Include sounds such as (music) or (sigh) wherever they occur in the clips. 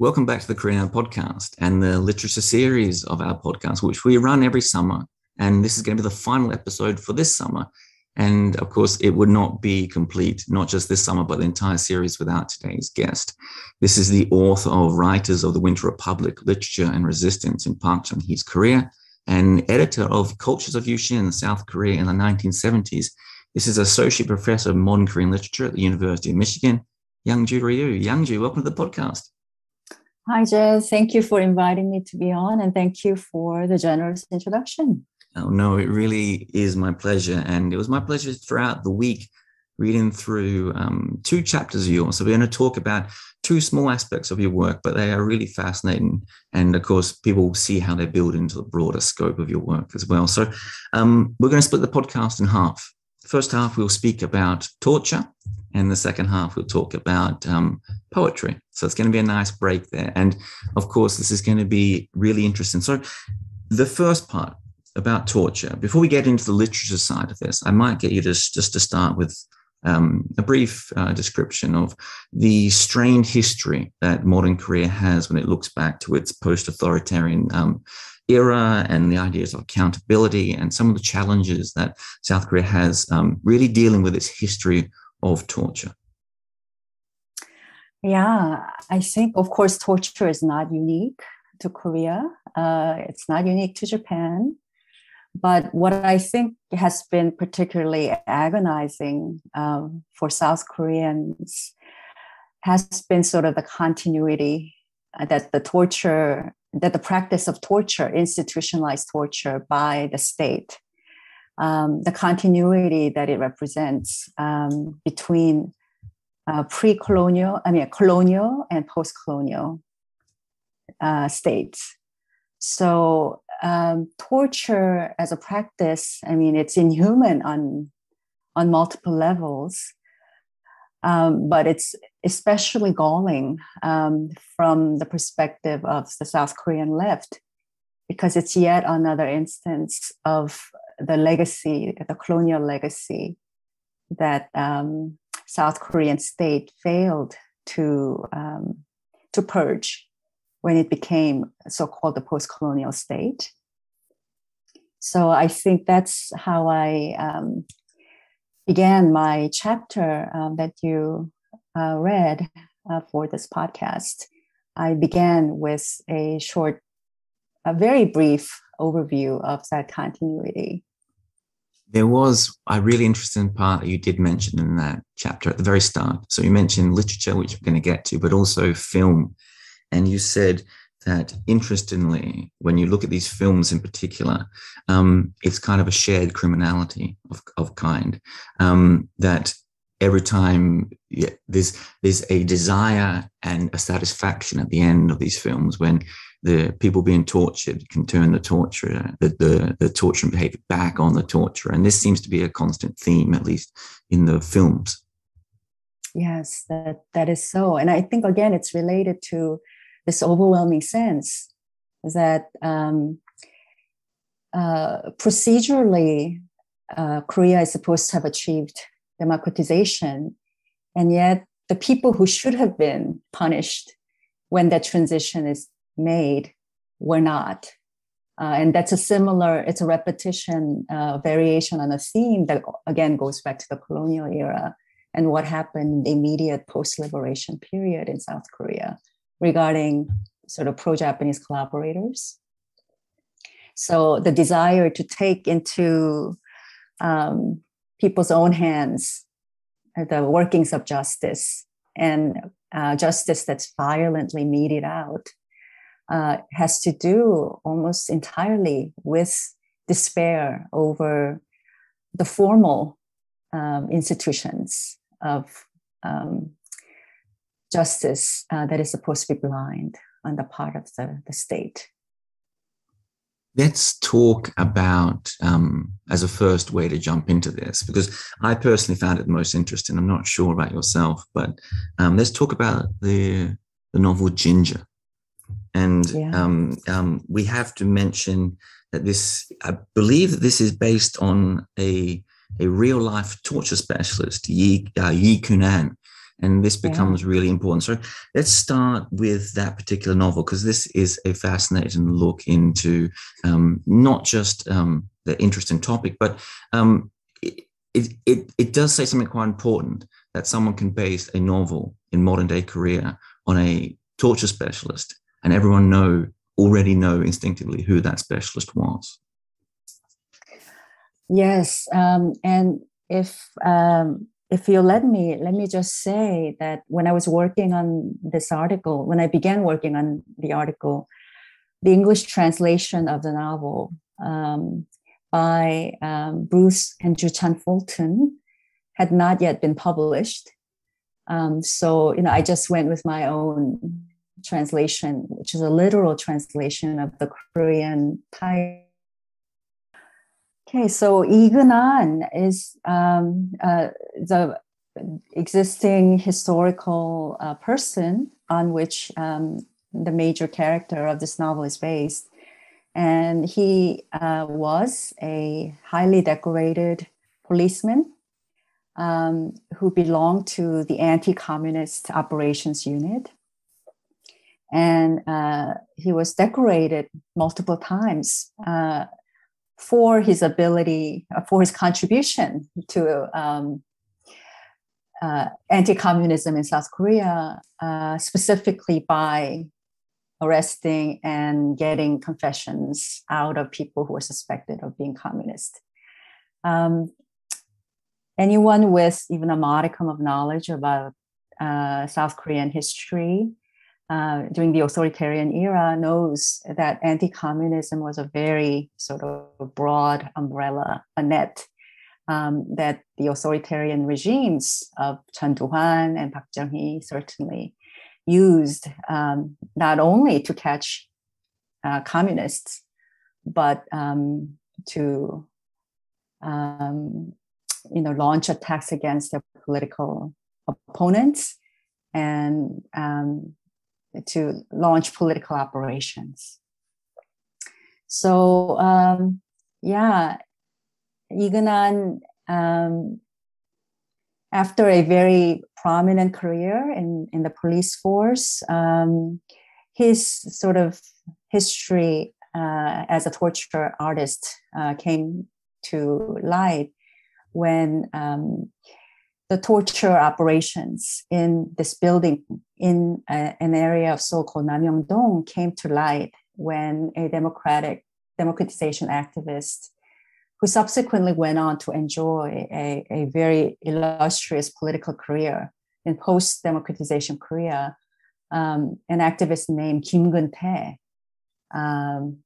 Welcome back to the Korea Now podcast and the literature series of our podcast, which we run every summer. And this is going to be the final episode for this summer. And of course, it would not be complete, not just this summer, but the entire series without today's guest. This is the author of Writers of the Winter Republic, Literature and Resistance in Park Chung-hee's Korea, and editor of Cultures of Yusin, in South Korea in the 1970s. This is Associate Professor of Modern Korean Literature at the University of Michigan, Youngju Ryu. Youngju, welcome to the podcast. Hi, Jed. Thank you for inviting me to be on, and thank you for the generous introduction. Oh, no, it really is my pleasure. And it was my pleasure throughout the week reading through um, two chapters of yours. So, we're going to talk about two small aspects of your work, but they are really fascinating. And of course, people will see how they build into the broader scope of your work as well. So, um, we're going to split the podcast in half. First half, we'll speak about torture and the second half we'll talk about um, poetry. So it's going to be a nice break there. And of course this is going to be really interesting. So the first part about torture before we get into the literature side of this i might get you to just to start with um, a brief uh, description of the strained history that modern korea has when it looks back to its post-authoritarian um, era and the ideas of accountability and some of the challenges that South Korea has um, really dealing with its history of torture? Yeah, I think, of course, torture is not unique to Korea. Uh, it's not unique to Japan. But what I think has been particularly agonizing um, for South Koreans has been sort of the continuity uh, that the torture, that the practice of torture, institutionalized torture by the state, um, the continuity that it represents um, between uh, pre-colonial, I mean, colonial and post-colonial uh, states. So um, torture as a practice, I mean, it's inhuman on on multiple levels, um, but it's especially galling um, from the perspective of the South Korean left because it's yet another instance of the legacy, the colonial legacy that um, South Korean state failed to um, to purge when it became so-called the post-colonial state. So I think that's how I um, began my chapter um, that you uh, read uh, for this podcast. I began with a short, a very brief overview of that continuity there was a really interesting part that you did mention in that chapter at the very start. So you mentioned literature, which we're going to get to, but also film. And you said that interestingly, when you look at these films in particular, um, it's kind of a shared criminality of, of kind um, that every time yeah, there's there's a desire and a satisfaction at the end of these films when the people being tortured can turn the torture, the, the, the torturing behavior back on the torturer. And this seems to be a constant theme, at least in the films. Yes, that, that is so. And I think, again, it's related to this overwhelming sense that um, uh, procedurally, uh, Korea is supposed to have achieved democratization. And yet, the people who should have been punished when that transition is made were not. Uh, and that's a similar, it's a repetition, uh, variation on a theme that again goes back to the colonial era and what happened in the immediate post liberation period in South Korea regarding sort of pro Japanese collaborators. So the desire to take into um, people's own hands the workings of justice and uh, justice that's violently meted out uh, has to do almost entirely with despair over the formal um, institutions of um, justice uh, that is supposed to be blind on the part of the, the state. Let's talk about, um, as a first way to jump into this, because I personally found it most interesting. I'm not sure about yourself, but um, let's talk about the, the novel Ginger. And yeah. um, um, we have to mention that this, I believe that this is based on a, a real life torture specialist, Yi, uh, Yi Geun-an. and this becomes yeah. really important. So let's start with that particular novel because this is a fascinating look into um, not just um, the interesting topic, but um, it, it, it does say something quite important that someone can base a novel in modern day Korea on a torture specialist, and everyone know already know instinctively who that specialist was. Yes, um, and if um, if you let me, let me just say that when I was working on this article, when I began working on the article, the English translation of the novel um, by um, Bruce and Ju-Chan Fulton had not yet been published. Um, so, you know, I just went with my own translation, which is a literal translation of the Korean title. Okay, so Lee Geun-an is um, uh, the existing historical uh, person on which um, the major character of this novel is based. And he uh, was a highly decorated policeman um, who belonged to the anti communist operations unit. And uh, he was decorated multiple times uh, for his ability, uh, for his contribution to um, uh, anti communism in South Korea, uh, specifically by arresting and getting confessions out of people who were suspected of being communist. Um, anyone with even a modicum of knowledge about uh, South Korean history uh, during the authoritarian era knows that anti-communism was a very sort of broad umbrella, a net um, that the authoritarian regimes of Chun Doo-hwan and Park Chung-hee certainly used um, not only to catch uh, communists, but um, to um, you know launch attacks against their political opponents and um, to launch political operations. So um, yeah, Geun-an um, after a very prominent career in, in the police force, um, his sort of history uh, as a torture artist uh, came to light when um, the torture operations in this building in a, an area of so-called Namyeongdong came to light when a democratic democratization activist who subsequently went on to enjoy a, a very illustrious political career in post-democratization Korea, um, an activist named Kim Geun-tae um,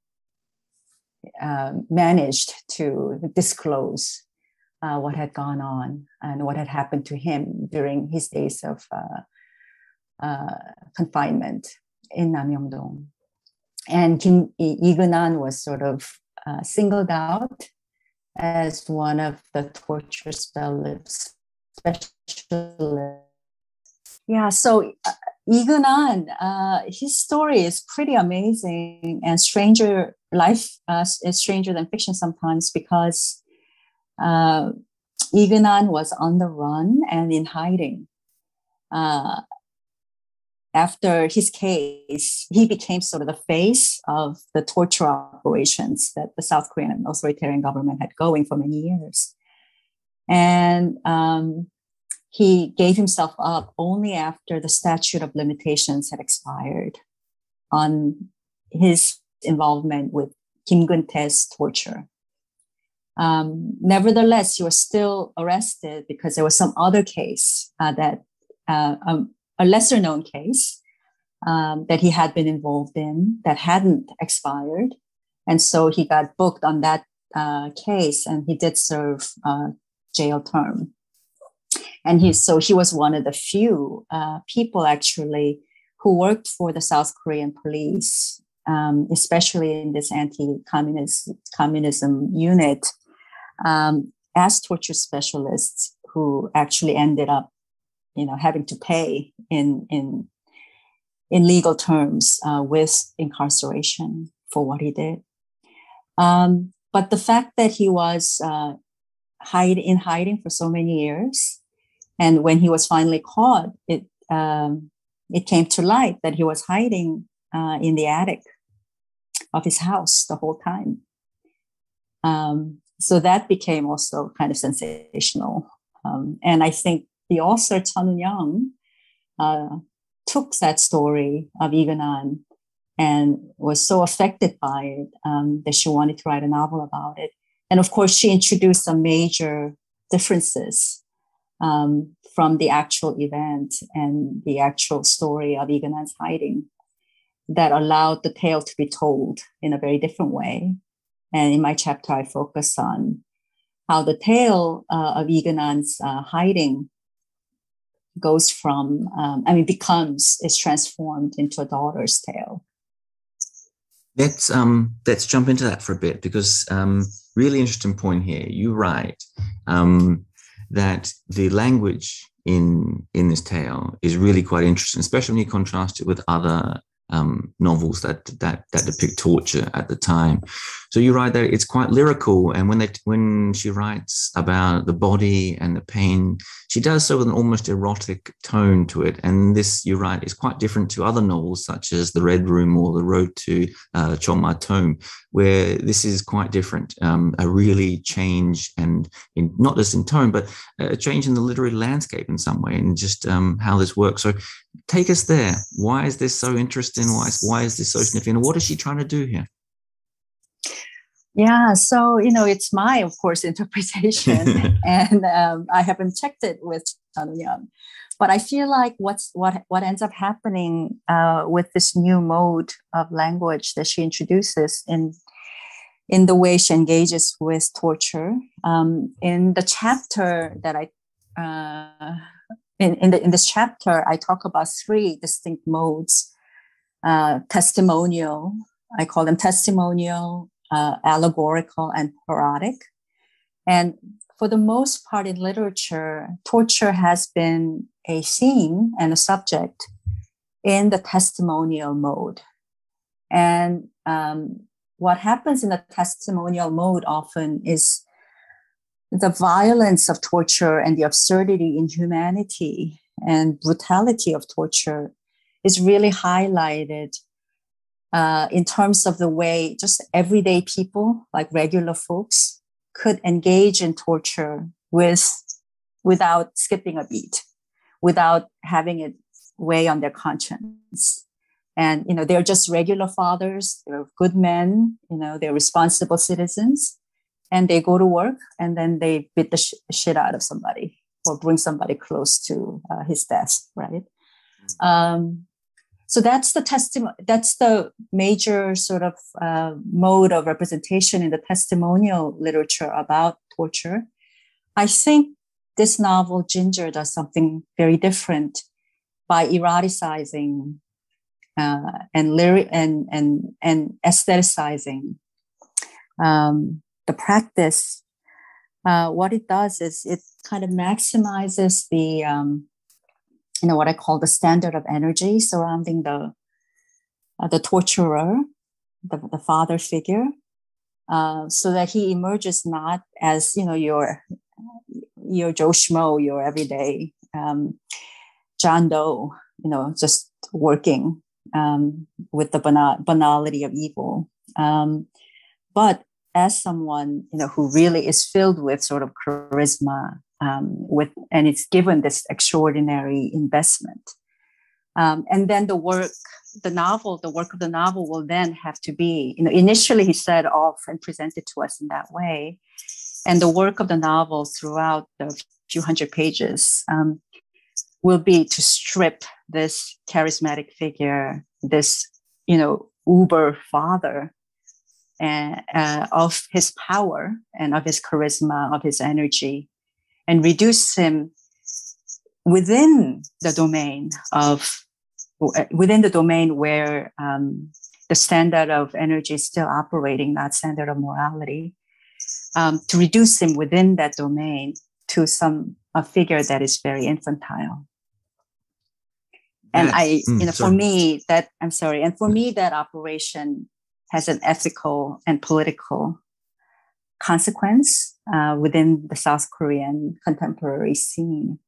uh, managed to disclose uh, what had gone on and what had happened to him during his days of uh, uh, confinement in Namyeongdong. And Kim Lee Geun-an was sort of uh, singled out as one of the torture specialists. Yeah, so uh, uh, his story is pretty amazing and stranger life uh, is stranger than fiction sometimes because uh, Geun-an was on the run and in hiding. Uh, after his case, he became sort of the face of the torture operations that the South Korean authoritarian government had going for many years. And um, he gave himself up only after the statute of limitations had expired on his involvement with Kim Geun-tae's torture. Um, nevertheless, he was still arrested because there was some other case uh, that uh, um, a lesser known case um, that he had been involved in that hadn't expired, and so he got booked on that uh, case, and he did serve uh, jail term. And he so he was one of the few uh, people actually who worked for the South Korean police, um, especially in this anti-communist communism unit um, as torture specialists who actually ended up, you know, having to pay in in in legal terms uh, with incarceration for what he did. Um, but the fact that he was uh, hide in hiding for so many years And when he was finally caught, it um, it came to light that he was hiding uh, in the attic of his house the whole time. Um, so that became also kind of sensational. Um, and I think the author Chun Woon-young uh, took that story of Yi Geun-an and was so affected by it um, that she wanted to write a novel about it. And of course, she introduced some major differences um, from the actual event and the actual story of Yi Geun-an's hiding that allowed the tale to be told in a very different way. And in my chapter, I focus on how the tale uh, of Yi Geun-an's uh, hiding goes from, um, I mean, becomes, is transformed into a daughter's tale. Let's um, let's jump into that for a bit because um, really interesting point here. You write um, that the language in in this tale is really quite interesting, especially when you contrast it with other um, novels that that that depict torture at the time. So you write that it's quite lyrical, and when they when she writes about the body and the pain, she does so with an almost erotic tone to it. And this you write is quite different to other novels such as The Red Room or The Road to uh, Chonma Tomb, where this is quite different. Um, a really change and in not just in tone, but a change in the literary landscape in some way, and just um, how this works. So take us there. Why is this so interesting? Why is, why is this so significant? What is she trying to do here? Yeah, so you know, it's my, of course, (laughs) interpretation, (laughs) and um, I haven't checked it with Chun Woon-young, but I feel like what's what what ends up happening uh, with this new mode of language that she introduces in in the way she engages with torture. Um, in the chapter that I uh, in, in, the, in this chapter, I talk about three distinct modes uh, testimonial, I call them testimonial, uh, allegorical, and parodic. And for the most part in literature, torture has been a theme and a subject in the testimonial mode. And um, what happens in the testimonial mode often is the violence of torture and the absurdity, inhumanity, and brutality of torture is really highlighted uh, in terms of the way just everyday people, like regular folks, could engage in torture with without skipping a beat, without having it weigh on their conscience. And you know, they're just regular fathers, they're good men, you know, they're responsible citizens and they go to work and then they beat the sh- shit out of somebody or bring somebody close to uh, his death right mm-hmm. um, so that's the testimony that's the major sort of uh, mode of representation in the testimonial literature about torture i think this novel ginger does something very different by eroticizing uh, and lyric and and and aestheticizing um, the practice, uh, what it does is it kind of maximizes the, um, you know, what I call the standard of energy surrounding the uh, the torturer, the, the father figure, uh, so that he emerges not as you know your your Joe Schmo, your everyday um, John Doe, you know, just working um, with the banal- banality of evil. Um, but as someone you know who really is filled with sort of charisma um, with and it's given this extraordinary investment um, and then the work the novel the work of the novel will then have to be you know initially he set off and presented to us in that way and the work of the novel throughout the few hundred pages um, will be to strip this charismatic figure this you know uber father uh, of his power and of his charisma, of his energy, and reduce him within the domain of within the domain where um, the standard of energy is still operating, not standard of morality, um, to reduce him within that domain to some a figure that is very infantile. And I, mm, you know, sorry. for me, that I'm sorry, and for me, that operation has an ethical and political consequence uh, within the South Korean contemporary scene.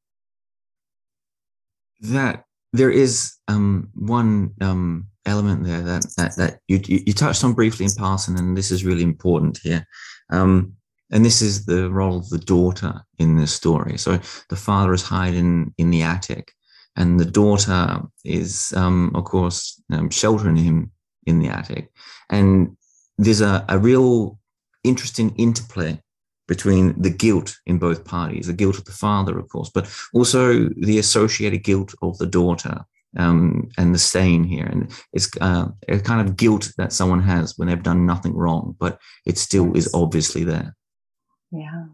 that there is um, one um, element there that that, that you, you touched on briefly in passing, and this is really important here. Um, and this is the role of the daughter in this story. So the father is hiding in the attic, and the daughter is, um, of course, um, sheltering him in the attic. And there's a, a real interesting interplay between the guilt in both parties, the guilt of the father, of course, but also the associated guilt of the daughter um, and the stain here. And it's uh, a kind of guilt that someone has when they've done nothing wrong, but it still is obviously there. Yeah.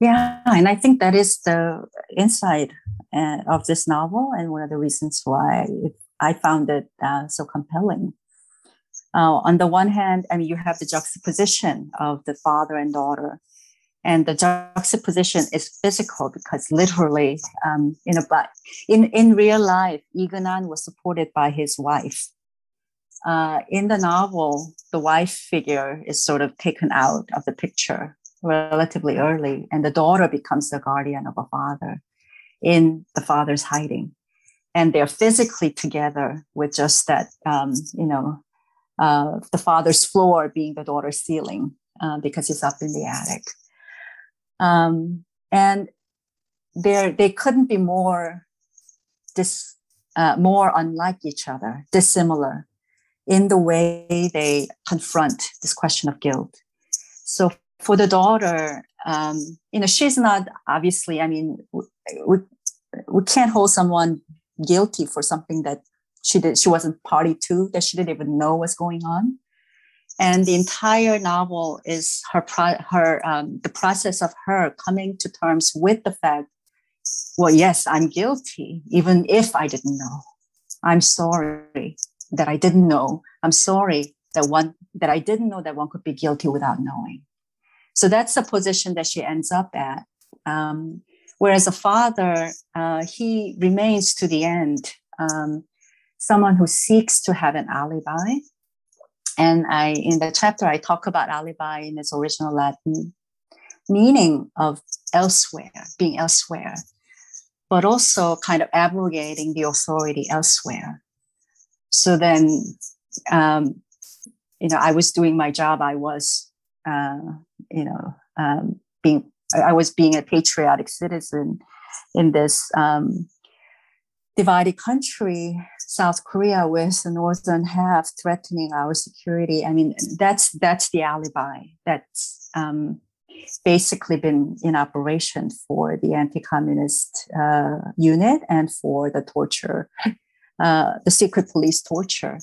Yeah. And I think that is the insight uh, of this novel and one of the reasons why it, I found it uh, so compelling. Uh, on the one hand, I mean, you have the juxtaposition of the father and daughter, and the juxtaposition is physical because literally, um, in a in in real life, Yi Geun-an was supported by his wife. Uh, in the novel, the wife figure is sort of taken out of the picture relatively early, and the daughter becomes the guardian of a father in the father's hiding. And they're physically together with just that, um, you know, uh, the father's floor being the daughter's ceiling uh, because he's up in the attic. Um, and they they couldn't be more dis, uh, more unlike each other, dissimilar in the way they confront this question of guilt. So for the daughter, um, you know, she's not obviously. I mean, we we can't hold someone guilty for something that she did she wasn't party to that she didn't even know was going on. And the entire novel is her pro- her um, the process of her coming to terms with the fact well yes i'm guilty even if i didn't know. I'm sorry that i didn't know. I'm sorry that one that i didn't know that one could be guilty without knowing so that's the position that she ends up at um, whereas a father uh, he remains to the end um, someone who seeks to have an alibi. And I, in the chapter, I talk about alibi in its original Latin meaning of elsewhere, being elsewhere, but also kind of abrogating the authority elsewhere. So then, um, you know, I was doing my job. I was, uh, you know, um, being, I was being a patriotic citizen in this um, divided country, South Korea, with the northern half threatening our security. I mean, that's that's the alibi that's um, basically been in operation for the anti-communist uh, unit and for the torture, uh, the secret police torture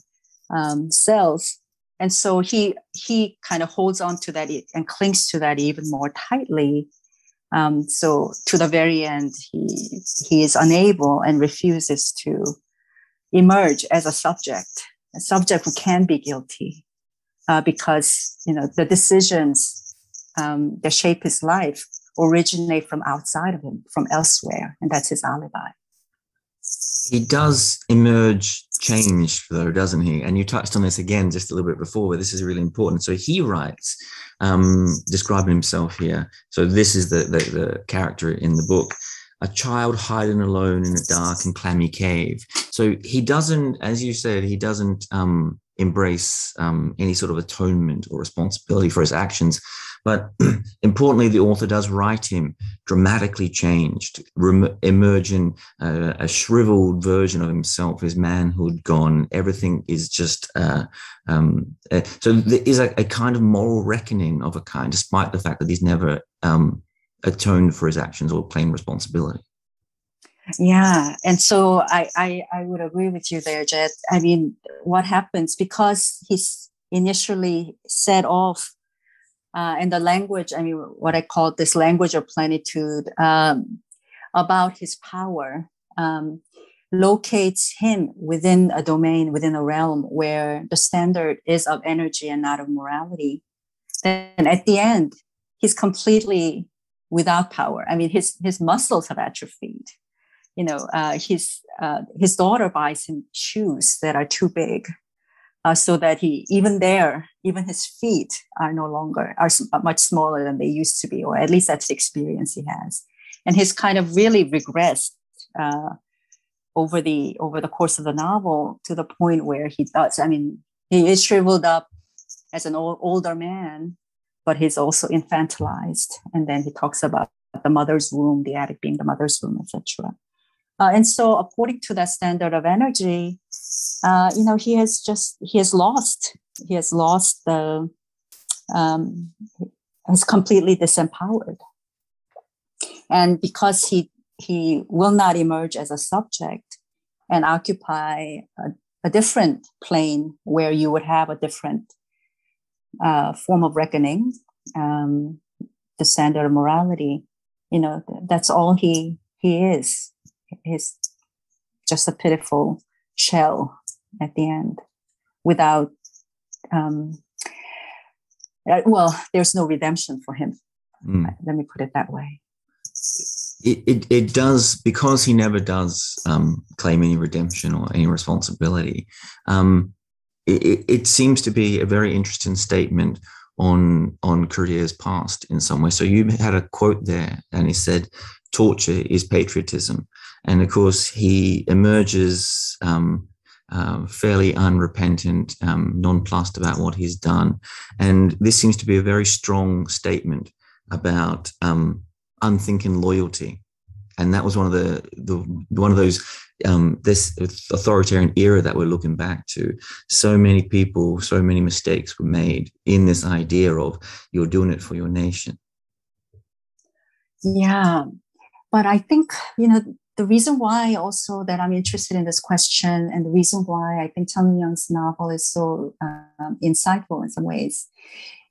um, cells. And so he he kind of holds on to that and clings to that even more tightly um, so to the very end, he he is unable and refuses to emerge as a subject, a subject who can be guilty, uh, because you know the decisions um, that shape his life originate from outside of him, from elsewhere, and that's his alibi. He does emerge changed, though, doesn't he? And you touched on this again just a little bit before, but this is really important. So he writes, um, describing himself here. So this is the, the, the character in the book a child hiding alone in a dark and clammy cave. So he doesn't, as you said, he doesn't um, embrace um, any sort of atonement or responsibility for his actions. But (clears throat) importantly, the author does write him dramatically changed, rem- emerging uh, a shriveled version of himself, his manhood gone. Everything is just uh, um, uh, so there is a, a, kind of moral reckoning of a kind, despite the fact that he's never um, atoned for his actions or claimed responsibility. Yeah, and so I, I I would agree with you there, Jed. I mean, what happens because he's initially set off uh, and the language, I mean, what I call this language of plenitude um, about his power um, locates him within a domain, within a realm where the standard is of energy and not of morality. Then at the end, he's completely without power. I mean, his, his muscles have atrophied. You know, uh, his, uh, his daughter buys him shoes that are too big uh, so that he even there even his feet are no longer are much smaller than they used to be or at least that's the experience he has and he's kind of really regressed uh, over the over the course of the novel to the point where he does. I mean, he is shriveled up as an old, older man, but he's also infantilized. And then he talks about the mother's womb, the attic being the mother's womb, etc. Uh, and so, according to that standard of energy, uh, you know, he has just he has lost he has lost the um, completely disempowered, and because he he will not emerge as a subject and occupy a, a different plane where you would have a different uh, form of reckoning, um, the standard of morality. You know, that's all he he is is just a pitiful shell at the end without um, uh, well there's no redemption for him mm. let me put it that way it, it, it does because he never does um, claim any redemption or any responsibility um, it, it seems to be a very interesting statement on on Korea's past in some way. So you had a quote there, and he said, "Torture is patriotism," and of course he emerges um, uh, fairly unrepentant, um, nonplussed about what he's done, and this seems to be a very strong statement about um, unthinking loyalty, and that was one of the, the one of those um, this authoritarian era that we're looking back to. So many people, so many mistakes were made in this idea of you're doing it for your nation. Yeah, but I think you know the reason why also that I'm interested in this question and the reason why I think Chun Woon-young's novel is so um, insightful in some ways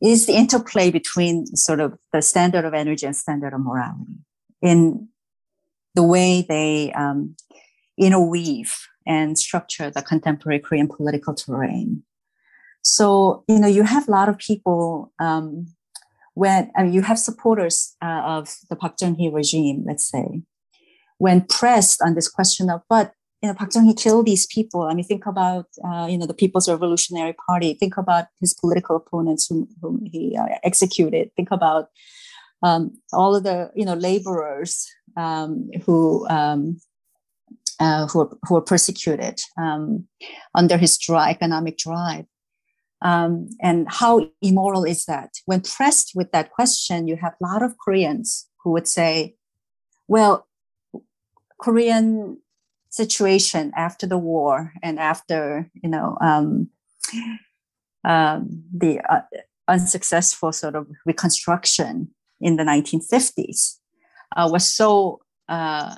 is the interplay between sort of the standard of energy and standard of morality in the way they um, interweave and structure the contemporary Korean political terrain. So, you know, you have a lot of people um, when I mean, you have supporters uh, of the Park Chung-hee regime, let's say, when pressed on this question of, but you know, Park Chung-hee killed these people. I mean, think about uh, you know the People's Revolutionary Party. Think about his political opponents whom, whom he uh, executed. Think about um, all of the you know laborers um, who um, uh, who, were, who were persecuted um, under his dry economic drive. Um, and how immoral is that? When pressed with that question, you have a lot of Koreans who would say, well, Korean situation after the war and after, you know, um, um the uh, unsuccessful sort of reconstruction in the 1950s uh, was so uh,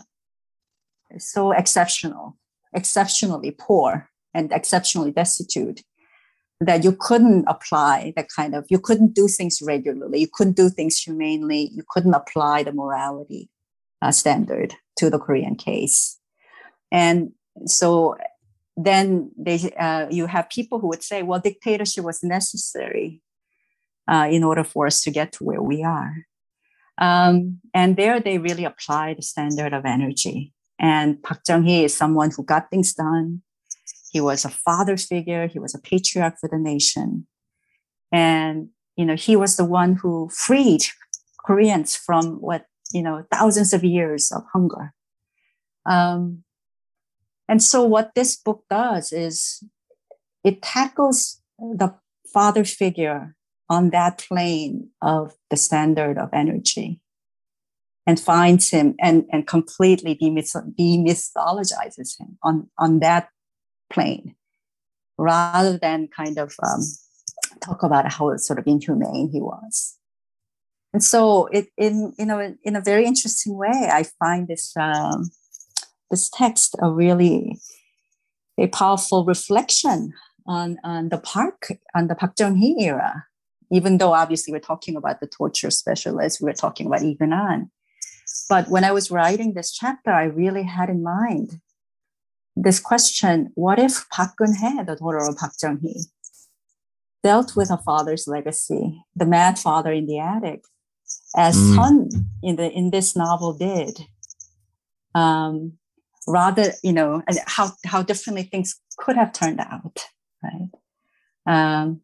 so exceptional, exceptionally poor, and exceptionally destitute that you couldn't apply that kind of you couldn't do things regularly you couldn't do things humanely you couldn't apply the morality uh, standard to the korean case and so then they uh, you have people who would say well dictatorship was necessary uh, in order for us to get to where we are um, and there they really apply the standard of energy and Park Chung-hee is someone who got things done. He was a father figure. He was a patriarch for the nation. And, you know, he was the one who freed Koreans from what, you know, thousands of years of hunger. Um, and so what this book does is it tackles the father figure on that plane of the standard of energy and finds him and, and completely demythologizes him on, on that plane rather than kind of um, talk about how sort of inhumane he was. And so it in you know in a very interesting way, I find this um, this text a really a powerful reflection on, on the park on the Park Chung-hee era. Even though obviously we're talking about the torture specialist, we're talking about Lee. But when I was writing this chapter, I really had in mind this question what if Park Geun-hye, the daughter of Park Chung-hee, dealt with her father's legacy, the mad father in the attic, as mm. Sun in the in this novel did. Um, rather, you know, how how differently things could have turned out, right? Um,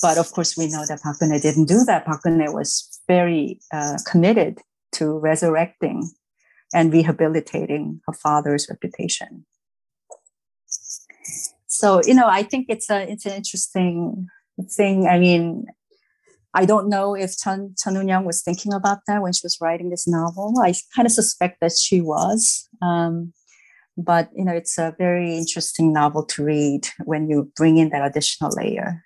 but of course, we know that Park Geun-hye didn't do that. Park Geun-hye was very uh, committed to resurrecting and rehabilitating her father's reputation. so you know, I think it's a it's an interesting thing. I mean, I don't know if Chen Chen Young was thinking about that when she was writing this novel. I kind of suspect that she was. Um, but you know, it's a very interesting novel to read when you bring in that additional layer.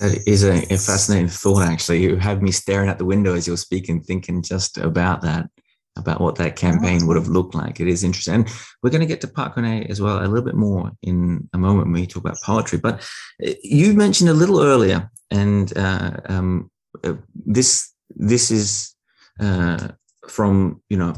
That is a, a fascinating thought, actually. You had me staring at the window as you're speaking, thinking just about that about what that campaign would have looked like. It is interesting. And we're going to get to Park Geun-hye as well a little bit more in a moment when we talk about poetry. But uh, you mentioned a little earlier, and uh, um, uh, this this is uh, from you know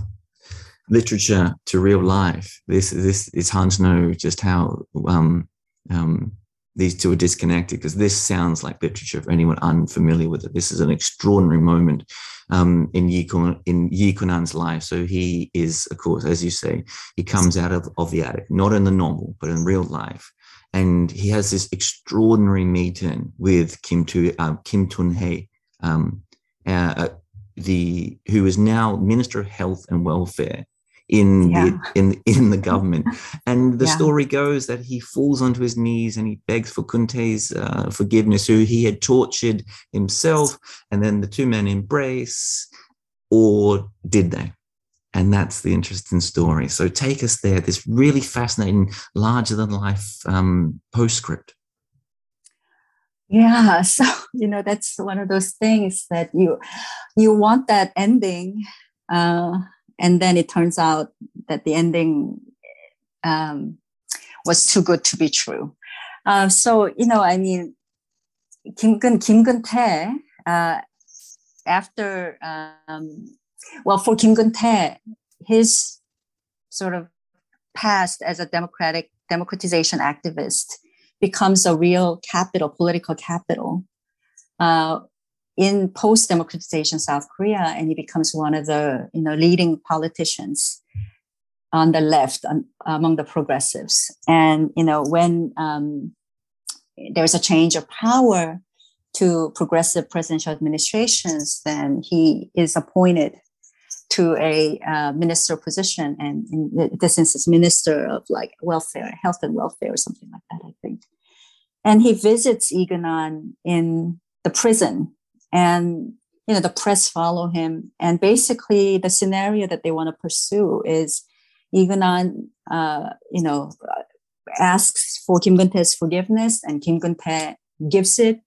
literature to real life. This this is hard to know just how um, um, these two are disconnected because this sounds like literature for anyone unfamiliar with it. This is an extraordinary moment um, in Yi Kun, in Yi Geun-an's life. So he is, of course, as you say, he comes out of, of the attic, not in the novel, but in real life. And he has this extraordinary meeting with Kim, tu, uh, Kim Tun Hee, um, uh, the who is now Minister of Health and Welfare in yeah. the in in the government. And the yeah. story goes that he falls onto his knees and he begs for Geun-tae's uh, forgiveness, who he had tortured himself. And then the two men embrace, or did they? And that's the interesting story. So take us there. This really fascinating, larger than life um, postscript. Yeah, (laughs) so you know that's one of those things that you you want that ending. Uh, and then it turns out that the ending um, was too good to be true. Uh, so you know, I mean, Kim Gun Kim Geun Tae, uh, after um, well, for Kim Geun Tae, his sort of past as a democratic democratization activist becomes a real capital, political capital. Uh, in post-democratization South Korea, and he becomes one of the you know leading politicians on the left on, among the progressives. And you know when um, there's a change of power to progressive presidential administrations, then he is appointed to a uh, minister position, and in this instance, minister of like welfare, health and welfare, or something like that, I think. And he visits Lee in the prison and you know the press follow him and basically the scenario that they want to pursue is Lee uh, you know, asks for Kim Geun-tae's forgiveness, and Kim Gun-tae gives it,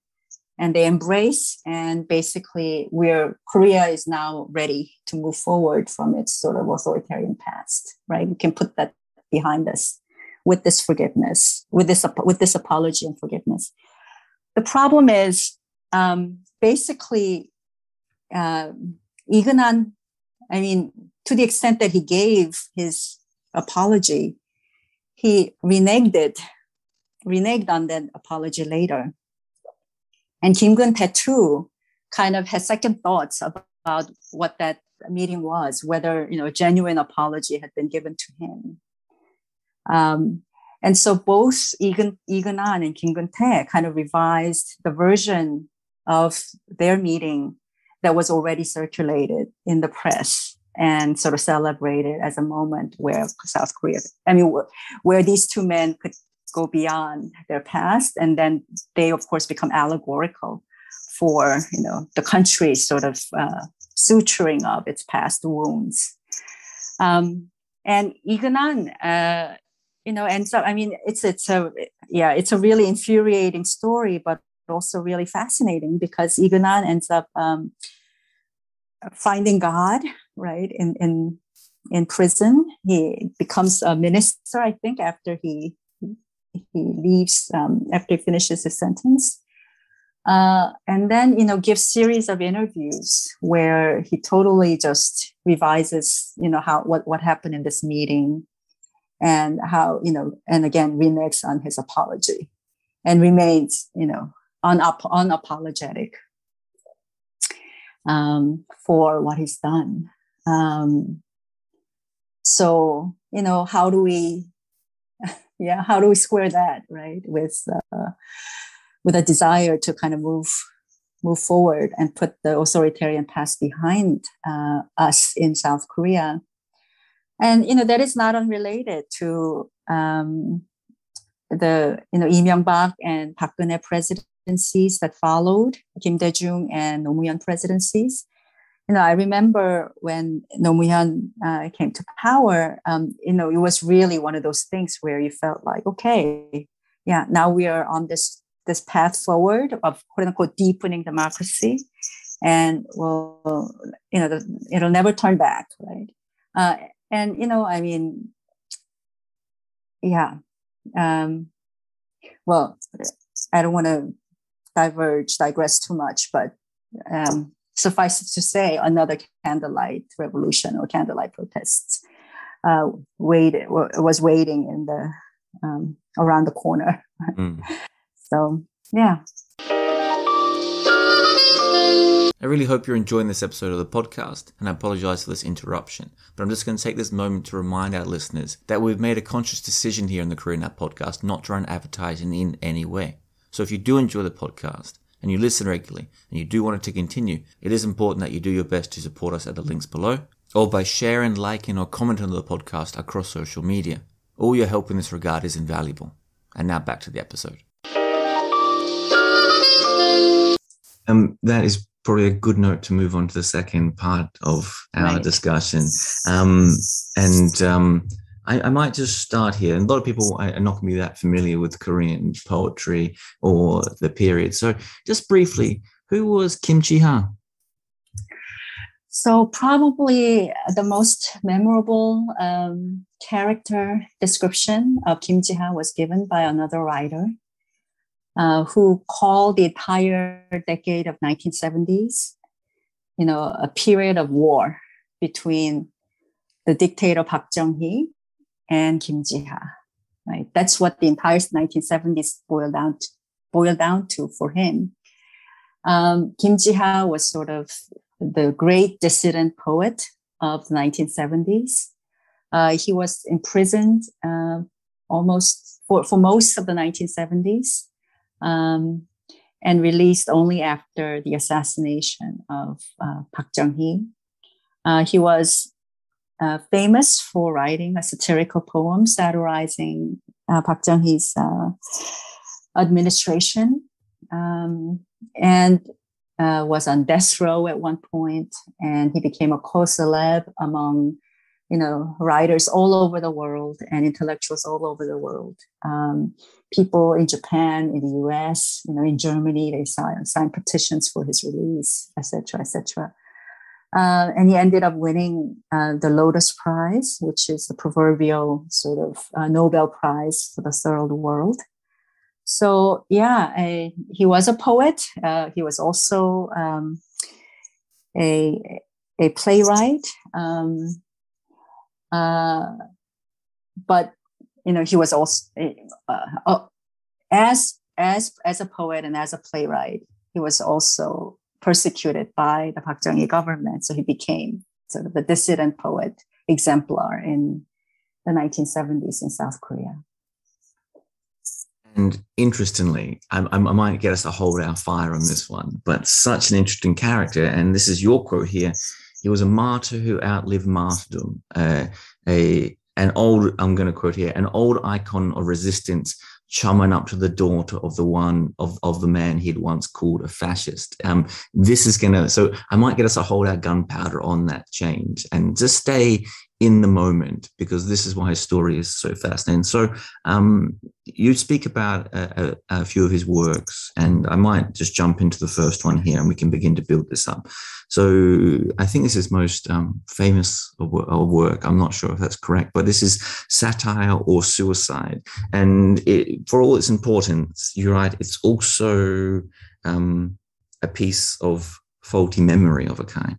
and they embrace. And basically, where Korea is now ready to move forward from its sort of authoritarian past. Right, we can put that behind us with this forgiveness, with this with this apology and forgiveness. The problem is um, basically, uh, Lee Geun-an, I mean, to the extent that he gave his apology, he reneged it, reneged on that apology later. And Kim Geun-tae too kind of had second thoughts about what that meeting was, whether you know a genuine apology had been given to him. Um, and so both Lee Geun-an and Kim Geun-tae kind of revised the version of their meeting that was already circulated in the press and sort of celebrated as a moment where South Korea, I mean, where these two men could go beyond their past, and then they, of course, become allegorical for you know the country's sort of uh, suturing of its past wounds. Um, and Geun-an, uh, you know, ends up. I mean, it's it's a yeah, it's a really infuriating story, but also really fascinating because Lee Geun-an ends up um, finding God, right, in, in, in prison. He becomes a minister, I think, after he, he leaves, um, after he finishes his sentence. Uh, and then, you know, gives series of interviews where he totally just revises, you know, how, what, what happened in this meeting and how, you know, and again, reneges on his apology and remains, you know, unup- unapologetic um, for what he's done. Um, so, you know, how do we, (laughs) yeah, how do we square that, right, with uh, with a desire to kind of move move forward and put the authoritarian past behind uh, us in South Korea? And you know, that is not unrelated to um, the you know Lee Myung-bak and Park Geun-hye presidencies that followed, Kim Dae-jung and Roh Moo-hyun presidencies. You know, I remember when Roh Moo-hyun uh, came to power. Um, you know, it was really one of those things where you felt like, okay, yeah, now we are on this this path forward of quote unquote deepening democracy, and well, you know, the, it'll never turn back, right? Uh, and you know, I mean, yeah, um, well, I don't want to diverge, digress too much, but um, suffice it to say, another candlelight revolution or candlelight protests uh, waited was waiting in the um, around the corner. Mm. (laughs) so yeah. I really hope you're enjoying this episode of the podcast, and I apologize for this interruption. But I'm just going to take this moment to remind our listeners that we've made a conscious decision here in the Korea Now podcast not to run advertising in any way. So if you do enjoy the podcast and you listen regularly and you do want it to continue, it is important that you do your best to support us at the links below or by sharing, liking, or commenting on the podcast across social media. All your help in this regard is invaluable. And now back to the episode. Um, that is probably a good note to move on to the second part of our right. discussion. Um, and um, I, I, might just start here. And a lot of people are not going to be that familiar with Korean poetry or the period. So, just briefly, who was Kim Chi Ha? So, probably the most memorable um, character description of Kim Chi Ha was given by another writer uh, who called the entire decade of 1970s, you know, a period of war between the dictator Park Chung-hee and Kim Ji-ha. Right, that's what the entire 1970s boiled down to, boiled down to for him. Um, Kim Ji-ha was sort of the great dissident poet of the 1970s. Uh, he was imprisoned uh, almost for, for most of the 1970s um, and released only after the assassination of uh, Park Chung-hee. Uh, he was uh, famous for writing a satirical poem satirizing uh, Park Chung-hee's uh, administration um, and uh, was on death row at one point, and he became a cause célèbre among you know writers all over the world and intellectuals all over the world. Um, people in Japan, in the US, you know, in Germany, they signed, signed petitions for his release, etc., etc. Uh, and he ended up winning uh, the Lotus Prize, which is the proverbial sort of uh, Nobel Prize for the third world. So yeah, a, he was a poet. Uh, he was also um, a a playwright. Um, uh, but you know, he was also uh, as as as a poet and as a playwright, he was also persecuted by the Park Chung-hee government. So he became sort of the dissident poet exemplar in the 1970s in South Korea. And interestingly, I, I, might get us to hold our fire on this one, but such an interesting character. And this is your quote here. He was a martyr who outlived martyrdom, uh, a an old, I'm going to quote here, an old icon of resistance chumming up to the daughter of the one of, of the man he'd once called a fascist. Um, this is to, so I might get us to hold our gunpowder on that change and just stay in the moment because this is why his story is so fascinating. So um, you speak about a, a, a, few of his works, and I might just jump into the first one here, and we can begin to build this up. So I think this is most um, famous work. I'm not sure if that's correct, but this is satire or suicide, and it, for all its importance, you're right. It's also um, a piece of faulty memory of a kind.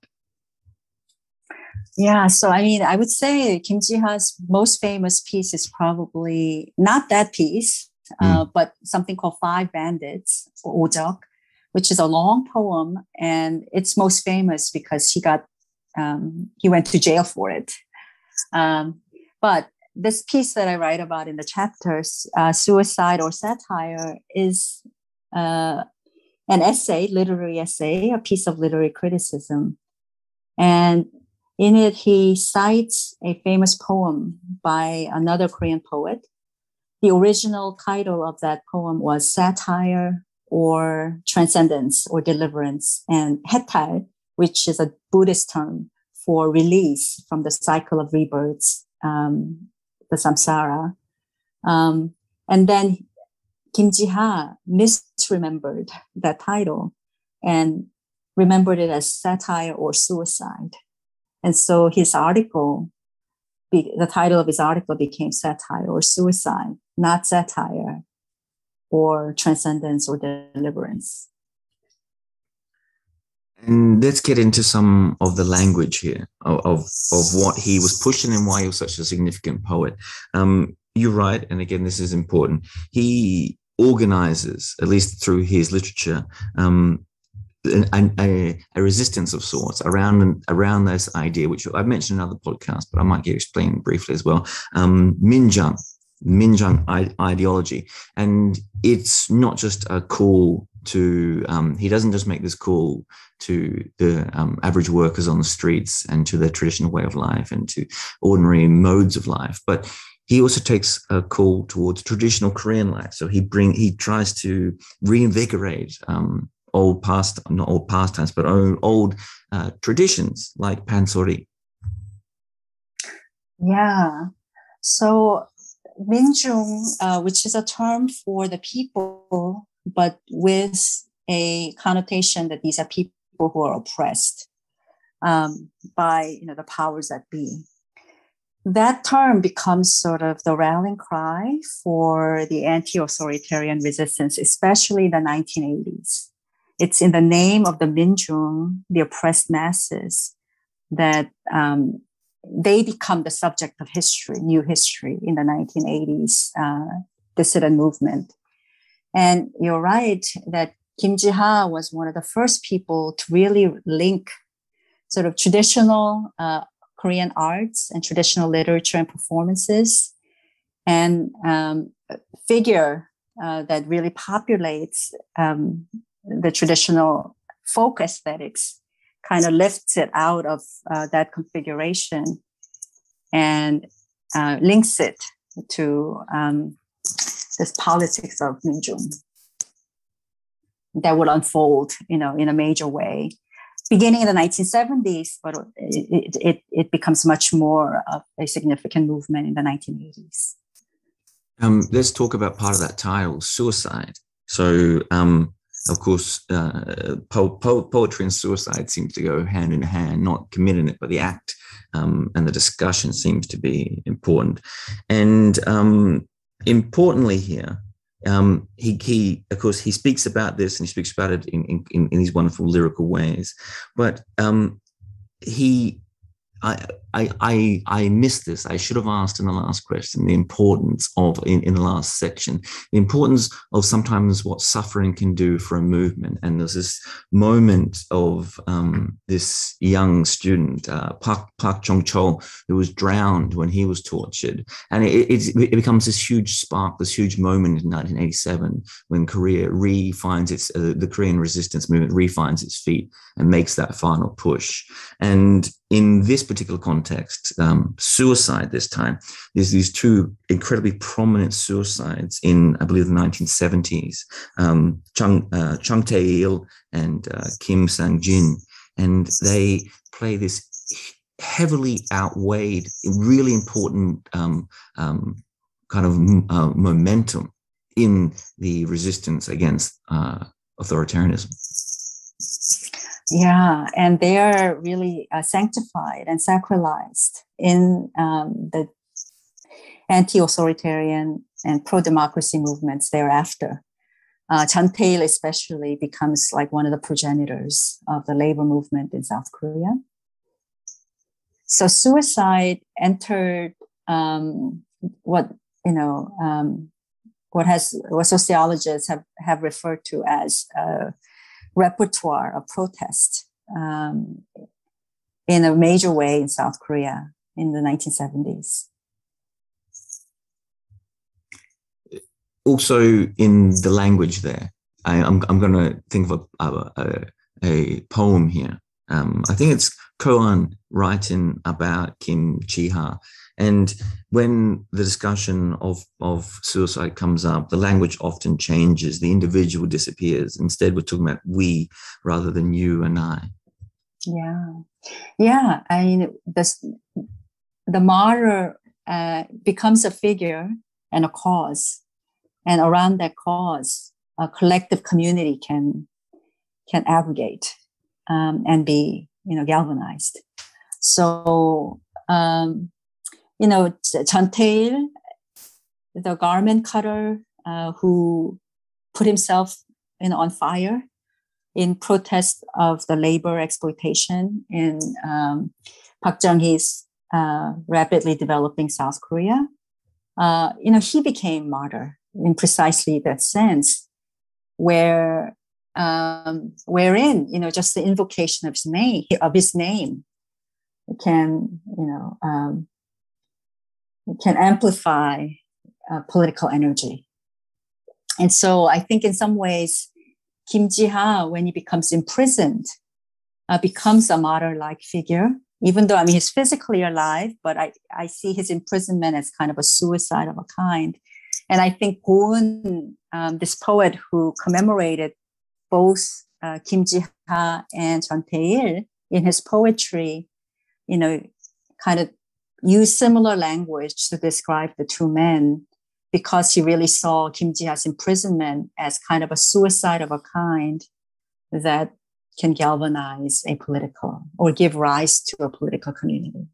Yeah, so I mean, I would say Kim Ji-ha's most famous piece is probably not that piece, mm. uh, but something called Five Bandits, or Ojok, which is a long poem, and it's most famous because he got um, he went to jail for it. Um, but this piece that I write about in the chapters, uh, suicide or satire, is uh, an essay, literary essay, a piece of literary criticism, and in it, he cites a famous poem by another Korean poet the original title of that poem was Satire or Transcendence or Deliverance, and Hetal, which is a Buddhist term for release from the cycle of rebirths, um, the samsara. Um, and then Kim Ji-ha misremembered that title and remembered it as satire or suicide. And so his article, the title of his article became satire or suicide, not satire or transcendence or deliverance. And let's get into some of the language here of, of, of what he was pushing and why he was such a significant poet. Um, you're right. And again, this is important. He organizes, at least through his literature, um, a, a, a, resistance of sorts around around this idea, which I've mentioned in other podcasts, but I might get explained briefly as well. Um, Minjung, Minjung ideology, and it's not just a call to. Um, he doesn't just make this call to the um, average workers on the streets and to their traditional way of life and to ordinary modes of life, but he also takes a call towards traditional Korean life. So he bring he tries to reinvigorate um, old past not old pastimes, but old, old uh, traditions like pansori. Yeah. So Minjung, uh, which is a term for the people, but with a connotation that these are people who are oppressed um, by you know the powers that be that term becomes sort of the rallying cry for the anti-authoritarian resistance, especially in the 1980s. It's in the name of the Minjung, the oppressed masses, that um, they become the subject of history, new history in the 1980s uh, dissident movement. And you're right that Kim Ji-ha was one of the first people to really link sort of traditional uh, Korean arts and traditional literature and performances, and um, figure uh, that really populates um, the traditional folk aesthetics, kind of lifts it out of uh, that configuration and uh, links it to um, this politics of Minjung that will unfold, you know, in a major way beginning in the 1970s, but it, it, it becomes much more of a significant movement in the 1980s. Um, let's talk about part of that title, suicide. So, um, of course, uh, po- po- poetry and suicide seems to go hand in hand, not committing it, but the act um, and the discussion seems to be important. And um, importantly here, um, he, he, of course, he speaks about this and he speaks about it in, in, in these wonderful lyrical ways. But um, he I, I, I, I missed this. I should have asked in the last question the importance of, in, in the last section, the importance of sometimes what suffering can do for a movement. And there's this moment of um, this young student, uh, Park, Park Jong-chul, who was drowned when he was tortured. And it, it, it, becomes this huge spark, this huge moment in 1987 when Korea refines its, uh, the Korean resistance movement refines its feet and makes that final push. And in this particular context, um, suicide this time, there's these two incredibly prominent suicides in, I believe, the 1970s, um, Chung, uh, Chun Tae-il and uh, Kim Sang-jin. And they play this heavily outweighed, really important um, um, kind of uh, momentum in the resistance against uh, authoritarianism. Yeah, and they are really uh, sanctified and sacralized in um, the anti authoritarian and pro democracy movements thereafter. Uh, Chun Tae-il especially becomes like one of the progenitors of the labor movement in South Korea. So suicide entered um, what you know um, what has what sociologists have have referred to as uh, repertoire of protest um, in a major way in South Korea in the 1970s. Also, in the language there, I, am I'm, I'm going to think of a, a, a poem here. Um, I think it's Ko Un writing about Kim Ji-ha, And when the discussion of, of suicide comes up, the language often changes, the individual disappears. Instead, we're talking about we rather than you and I. Yeah. Yeah. I mean, this, the martyr uh, becomes a figure and a cause. And around that cause, a collective community can can aggregate um, and be you know galvanized. So um, you know Chun Tae-il, the garment cutter uh, who put himself you know on fire in protest of the labor exploitation in um, Park Chung-hee's uh, rapidly developing South Korea. Uh, you know, he became martyr in precisely that sense, where um, wherein you know just the invocation of his name of his name can you know um, can amplify uh, political energy. And so i think in some ways kim ji-ha when he becomes imprisoned uh, becomes a martyr-like figure even though i mean he's physically alive but i, I see his imprisonment as kind of a suicide of a kind. And i think Ko Un, um, this poet who commemorated both uh, Kim Ji-ha and Chun Tae-il in his poetry, you know, kind of use similar language to describe the two men because he really saw Kim Ji-ha's imprisonment as kind of a suicide of a kind that can galvanize a political or give rise to a political community.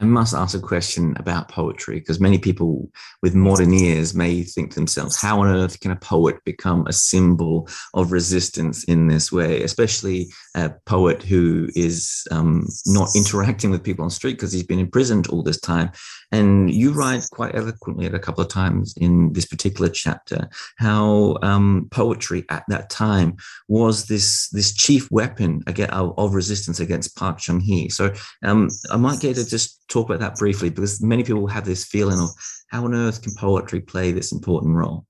I must ask a question about poetry because many people with modern ears may think to themselves, how on earth can a poet become a symbol of resistance in this way, especially a poet who is um, not interacting with people on the street because he's been imprisoned all this time? And you write quite eloquently at a couple of times in this particular chapter how um, poetry at that time was this, this chief weapon of, of resistance against Park Chung hee. So um, I might get to just talk about that briefly because many people have this feeling of how on earth can poetry play this important role?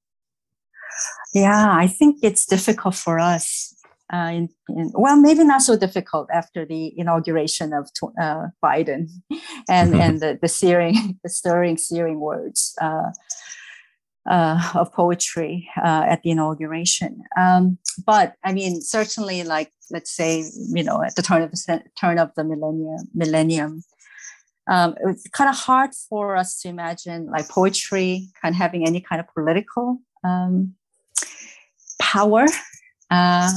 Yeah, I think it's difficult for us. Uh, in, in, well, maybe not so difficult after the inauguration of uh, Biden (laughs) and, and the, the searing, (laughs) the stirring, searing words uh, uh of poetry uh, at the inauguration. Um, but I mean, certainly, like let's say, you know, at the turn of the turn of the millennium, millennium, um, it's kind of hard for us to imagine like poetry kind of having any kind of political um, power. Uh,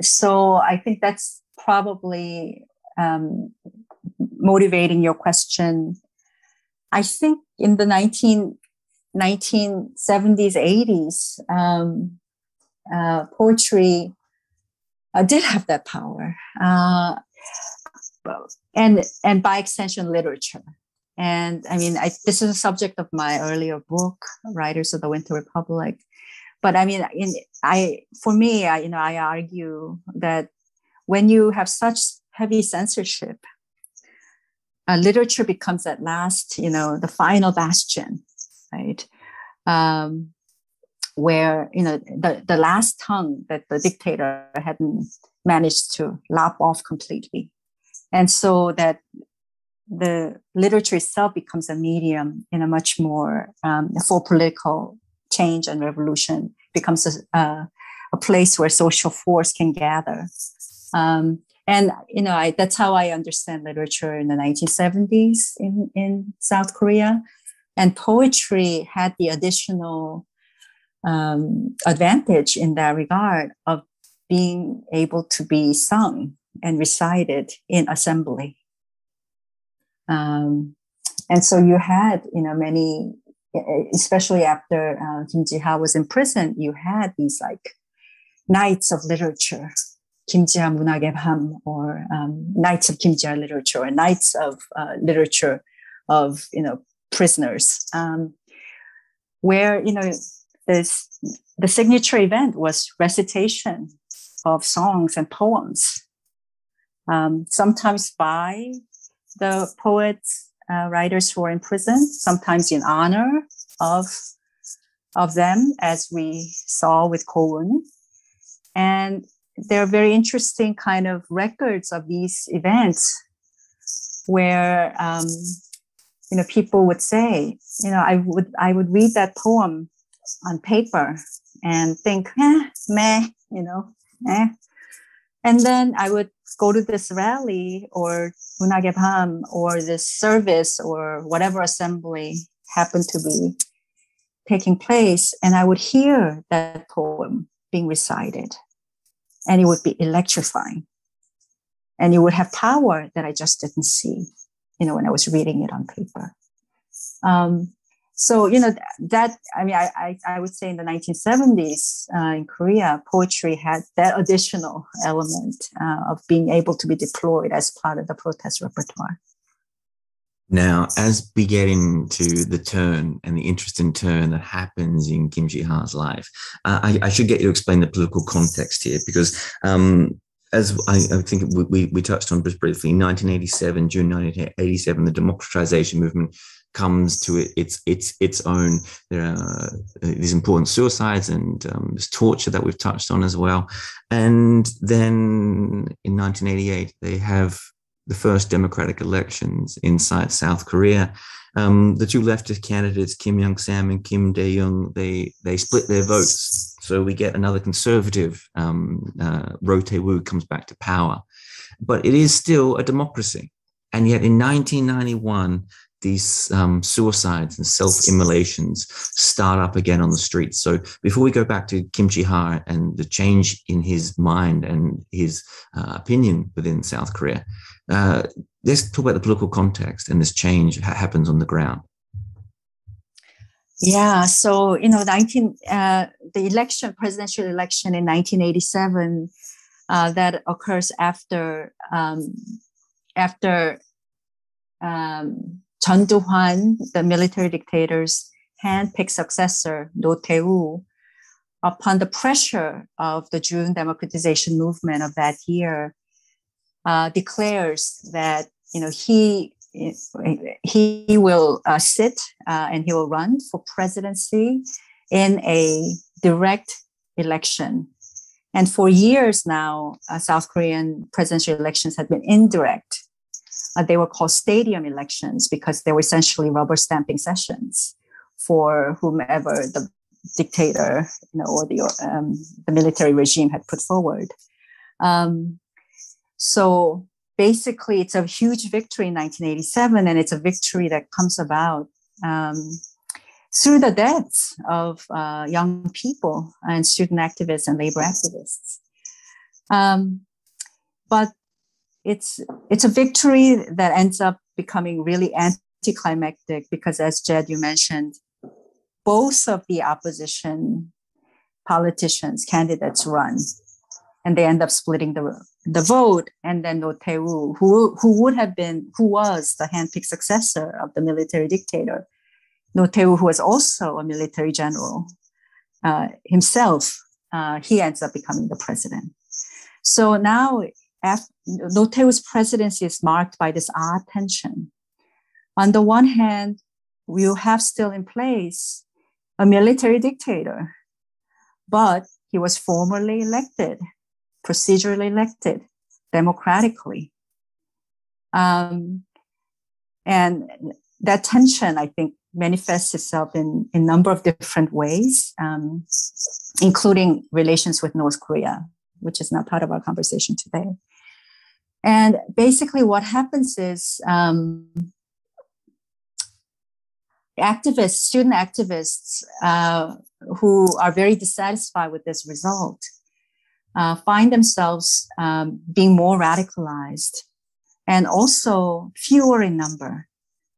so I think that's probably um, motivating your question. I think in the 19, 1970s, 80s, um, uh, poetry uh, did have that power. And and by extension literature. And i mean I, this is a subject of my earlier book writers of the winter republic. But i mean in i for me i you know i argue that when you have such heavy censorship uh, literature becomes at last you know the final bastion right? Um, where you know the, the last tongue that the dictator hadn't managed to lop off completely and so that the literature itself becomes a medium in a much more um, for political change and revolution becomes a, a, a, place where social force can gather. Um, and you know I, that's how i understand literature in the 1970s in, in south korea. And poetry had the additional um, advantage in that regard of being able to be sung and recited in assembly. Um, and so you had, you know, many, especially after uh, Kim Ji-ha was in prison, you had these like nights of literature, Kim Ji-ha 문학의 밤, or um, nights of Kim Ji-ha literature, or nights of uh, literature of, you know, prisoners, um, where, you know, this, the signature event was recitation of songs and poems um, sometimes by the poets, uh, writers who are in prison, sometimes in honor of, of them, as we saw with Ko Un. And there are very interesting kind of records of these events where um, you know, people would say, you know, I would I would read that poem on paper and think, eh, meh, you know, eh. And then I would go to this rally or Munagepam or this service or whatever assembly happened to be taking place, and I would hear that poem being recited, and it would be electrifying. And it would have power that I just didn't see, you know, when I was reading it on paper. Um, so you know that i mean i i, I would say in the 1970s uh, in korea poetry had that additional element uh, of being able to be deployed as part of the protest repertoire. Now as we get into the turn and the interesting turn that happens in kim ji-ha's life uh, I, I, should get you to explain the political context here because um, as I, I, think we, we touched on just briefly, 1987, June 1987, the democratization movement comes to it, its its its own. There are uh, these important suicides and um, this torture that we've touched on as well. And then in 1988, they have the first democratic elections inside South Korea. Um, the two leftist candidates, Kim Young Sam and Kim Dae Jung, they they split their votes. So we get another conservative. Um, uh, Roh Tae-woo comes back to power, but it is still a democracy. And yet in 1991, these um, suicides and self-immolations start up again on the streets. So before we go back to Kim Ji-ha and the change in his mind and his uh, opinion within South Korea, uh, let's talk about the political context and this change that happens on the ground. Yeah, so you know, 19 uh, the election, presidential election in 1987, uh, that occurs after um, after um, Chun Doo-hwan, the military dictator's handpicked successor, Roh Tae-woo, upon the pressure of the June democratization movement of that year, uh, declares that you know he he will uh, sit uh, and he will run for presidency in a direct election. And for years now, uh, South Korean presidential elections have been indirect uh, they were called stadium elections because they were essentially rubber stamping sessions for whomever the dictator, you know, or the um, the military regime had put forward. Um, so basically, it's a huge victory in 1987, and it's a victory that comes about um, through the deaths of uh, young people and student activists and labor activists. Um, but it's it's a victory that ends up becoming really anticlimactic because as jed you mentioned both of the opposition politicians candidates run and they end up splitting the the vote. And then Roh Tae-woo, who who would have been who was the handpicked successor of the military dictator Roh Tae-woo, who was also a military general uh, himself uh, he ends up becoming the president. So now after, presidency is marked by this odd tension. On the one hand, we have still in place a military dictator, but he was formally elected, procedurally elected, democratically. Um, and that tension, I think, manifests itself in a number of different ways, um, including relations with North Korea, which is not part of our conversation today. And basically, what happens is um, activists, student activists uh, who are very dissatisfied with this result, uh, find themselves um, being more radicalized and also fewer in number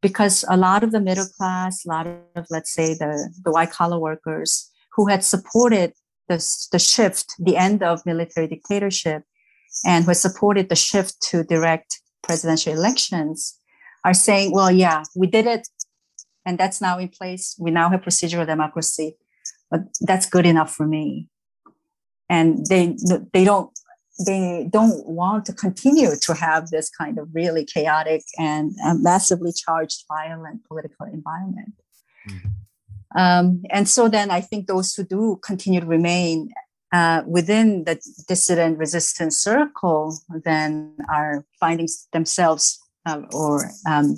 because a lot of the middle class, a lot of, let's say, the, the white collar workers who had supported this, the shift, the end of military dictatorship, and who supported the shift to direct presidential elections are saying, well, yeah, we did it, and that's now in place. We now have procedural democracy, but that's good enough for me. And they they don't they don't want to continue to have this kind of really chaotic and massively charged, violent political environment. Mm-hmm. Um, and so then I think those who do continue to remain uh, within the dissident resistance circle then are finding themselves uh, or um,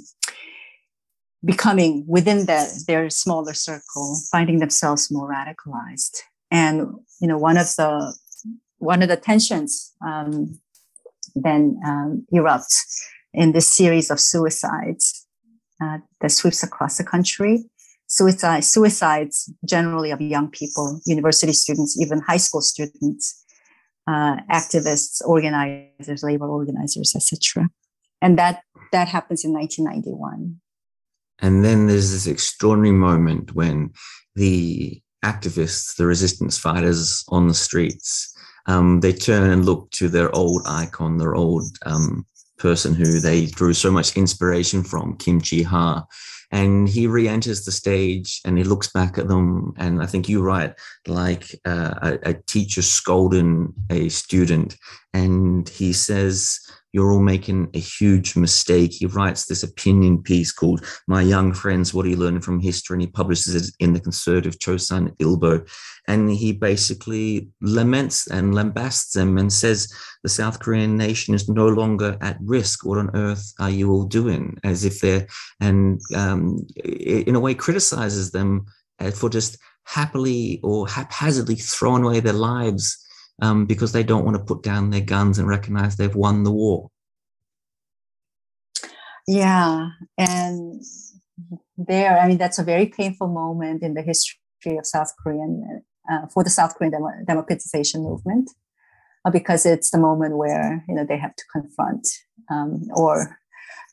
becoming within the, their smaller circle, finding themselves more radicalized. And you know, one of the one of the tensions um, then um, erupts in this series of suicides uh, that sweeps across the country. Suicide, suicides generally of young people, university students, even high school students, uh, activists, organizers, labor organizers, etc. And that that happens in 1991. And then there's this extraordinary moment when the activists, the resistance fighters on the streets, um, they turn and look to their old icon, their old um, person who they drew so much inspiration from, Kim Chi Ha. And he re enters the stage and he looks back at them. And I think you write like uh, a, a teacher scolding a student. And he says, you're all making a huge mistake. He writes this opinion piece called My Young Friends, What Are You Learning from History? And he publishes it in the conservative Chosun Ilbo. And he basically laments and lambasts them and says the South Korean nation is no longer at risk. What on earth are you all doing? As if they're, and um, in a way criticizes them for just happily or haphazardly throwing away their lives um, because they don't want to put down their guns and recognize they've won the war. Yeah, and there, I mean, that's a very painful moment in the history of South Korean uh, for the South Korean dem- democratization movement, uh, because it's the moment where you know they have to confront um, or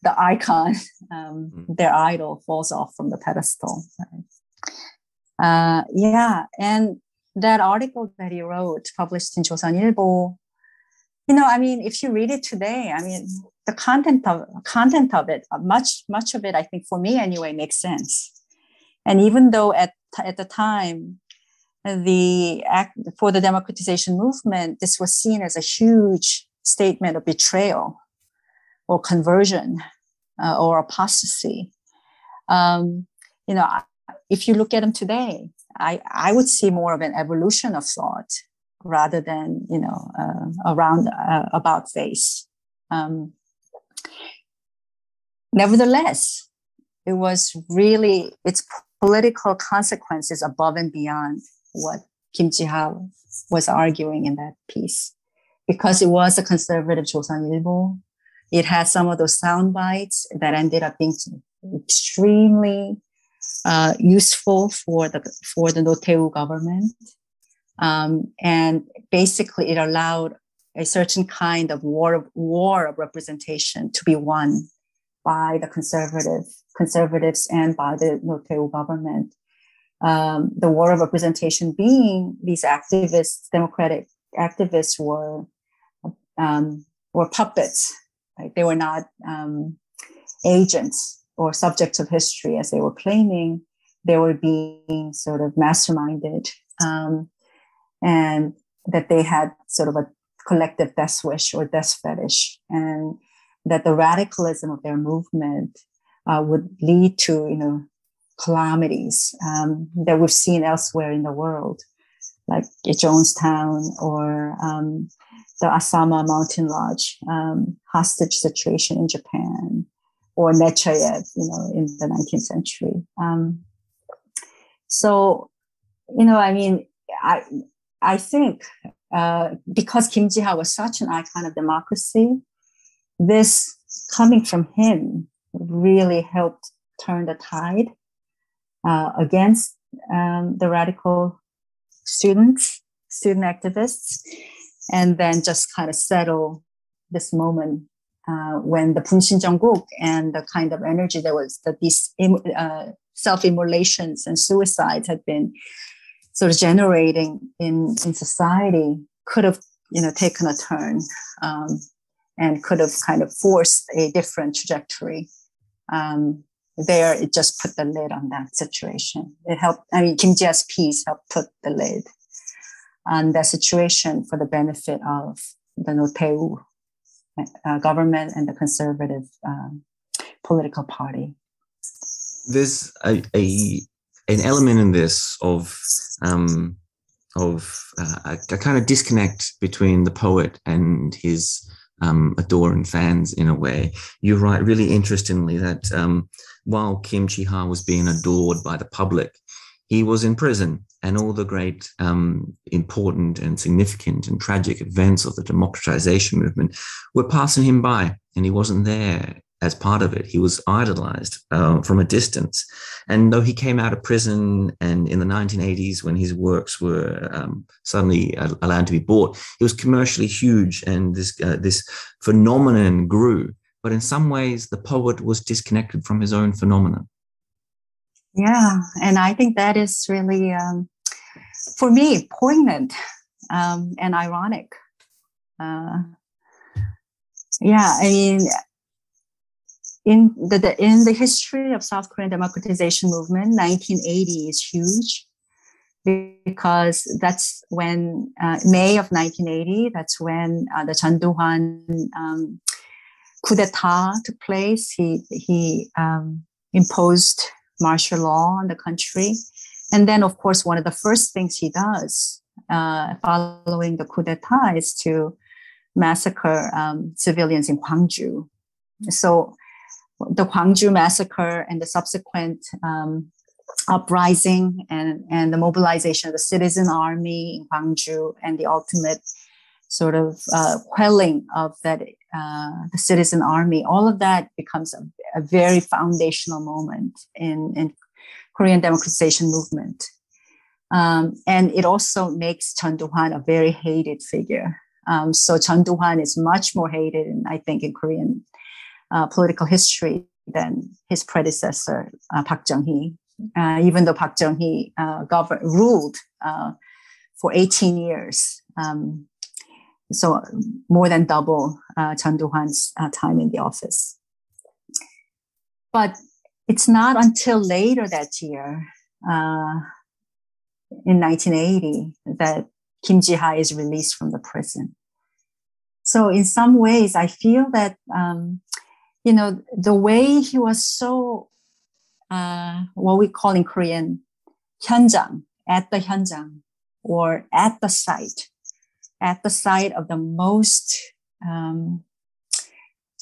the icon, (laughs) um, mm. their idol, falls off from the pedestal. Right? Uh, yeah, and that article that he wrote, published in Chosun Ilbo, you know, I mean, if you read it today, I mean, the content of content of it, much much of it, I think for me anyway, makes sense. And even though at at the time, the act for the democratization movement, this was seen as a huge statement of betrayal or conversion uh, or apostasy. Um, you know, if you look at them today, I, I would see more of an evolution of thought rather than, you know, uh, around uh, about face. Um, nevertheless, it was really its political consequences above and beyond what Kim Ji-ha was arguing in that piece. Because it was a conservative Chosun Ilbo, it had some of those sound bites that ended up being extremely uh, useful for the for the Roh government, um, and basically it allowed a certain kind of war of, war of representation to be won by the conservative conservatives and by the Roh government. Um, the war of representation being these activists, democratic activists were um, were puppets. Right? They were not um, agents or subjects of history as they were claiming, they were being sort of masterminded um, and that they had sort of a collective death wish or death fetish, and that the radicalism of their movement uh, would lead to, you know, calamities um, that we've seen elsewhere in the world, like Jonestown or um, the Asama Mountain Lodge um, hostage situation in Japan, or Nechayev, you know, in the 19th century. Um, so, you know, I mean, I I think uh, because Kim Ji-ha was such an icon of democracy, this coming from him really helped turn the tide uh, against um, the radical students, student activists, and then just kind of settle this moment uh, when the Punshin Jonguk and the kind of energy that was that these uh, self-immolations and suicides had been sort of generating in, in society could have you know taken a turn um, and could have kind of forced a different trajectory. Um, there, it just put the lid on that situation. It helped. I mean, Kim Ji's piece helped put the lid on that situation for the benefit of the Tae-woo uh, government and the conservative um, political party. There's a, a, an element in this of um, of uh, a, a, kind of disconnect between the poet and his um, adoring fans in a way. You write really interestingly that um, while Kim Chi Ha was being adored by the public, he was in prison, and all the great, um, important, and significant and tragic events of the democratization movement were passing him by, and he wasn't there as part of it. He was idolized uh, from a distance. And though he came out of prison and in the 1980s, when his works were um, suddenly allowed to be bought, it was commercially huge and this, uh, this phenomenon grew. But in some ways, the poet was disconnected from his own phenomenon. Yeah. And I think that is really, um, for me, poignant um, and ironic. Uh, yeah, I mean, in the, the, in the history of South Korean democratization movement, 1980 is huge because that's when uh, May of 1980. That's when uh, the Chun Doo-hwan um, coup d'état took place. He he um, imposed martial law on the country, and then of course one of the first things he does uh, following the coup d'état is to massacre um, civilians in Gwangju. So the Gwangju massacre and the subsequent um, uprising and, and the mobilization of the citizen army in Gwangju and the ultimate sort of uh, quelling of that uh, the citizen army, all of that becomes a, a very foundational moment in, in Korean democratization movement. Um, and it also makes Chun Doo-hwan a very hated figure. Um, so Chun Doo-hwan is much more hated, in, I think, in Korean uh, political history than his predecessor, uh, Park Chung-hee. Uh, even though Park Chung-hee uh, governed, ruled uh, for 18 years, um, so more than double uh, Chun Doo-hwan's uh, time in the office. But it's not until later that year, in 1980, that Kim Ji-ha is released from the prison. So in some ways, I feel that um, you know, the way he was so, uh, what we call in Korean, 현장, at the 현장, or at the site, at the site of the most, um,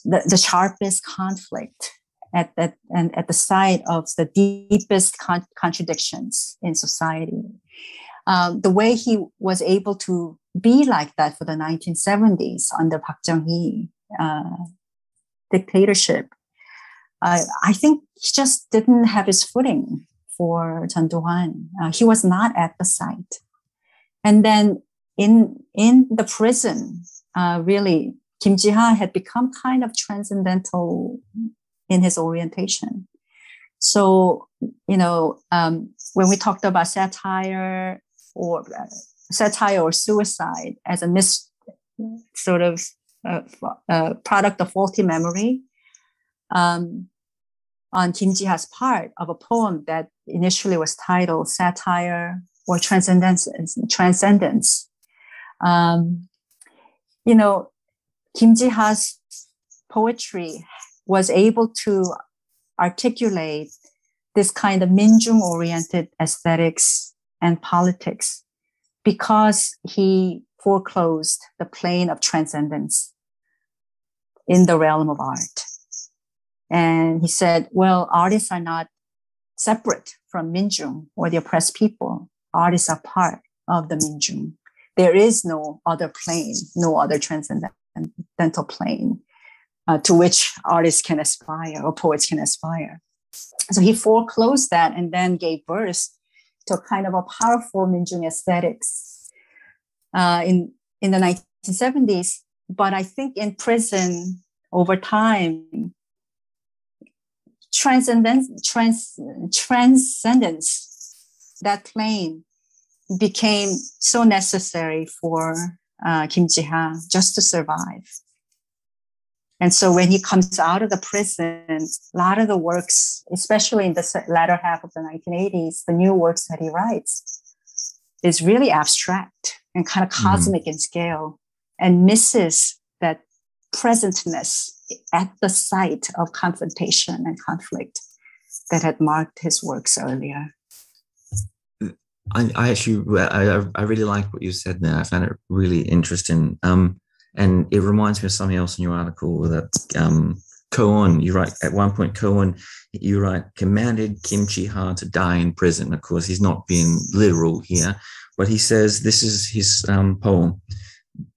the, the sharpest conflict, at that and at the site of the deepest con- contradictions in society. Um, the way he was able to be like that for the 1970s under Park Chung-hee, uh, dictatorship. Uh, I think he just didn't have his footing for Chun Doo-hwan. Uh, he was not at the site. And then in, in the prison, uh, really, Kim Ji-ha had become kind of transcendental in his orientation. So, you know, um, when we talked about satire or uh, satire or suicide as a mis sort of a, a product of faulty memory um, on Kim Ji-ha's part of a poem that initially was titled Satire or Transcendence. Transcendence. Um, you know, Kim Ji-ha's poetry was able to articulate this kind of Minjung oriented aesthetics and politics because he foreclosed the plane of transcendence in the realm of art. And he said, well, artists are not separate from Minjung or the oppressed people. Artists are part of the Minjung. There is no other plane, no other transcendental plane uh, to which artists can aspire or poets can aspire. So he foreclosed that and then gave birth to kind of a powerful Minjung aesthetics uh, in, in the 1970s but I think in prison over time, transcendence, trans, transcendence, that plane became so necessary for uh, Kim Ji-ha just to survive. And so when he comes out of the prison, a lot of the works, especially in the latter half of the 1980s, the new works that he writes is really abstract and kind of mm-hmm. cosmic mm. in scale and misses that presentness at the site of confrontation and conflict that had marked his works earlier. I, I actually, I, I really like what you said there. I found it really interesting. Um, and it reminds me of something else in your article that um, Ko Un, you write at one point, Ko Un, you write, commanded Kim Chi-ha to die in prison. Of course, he's not being literal here, but he says this is his um, poem.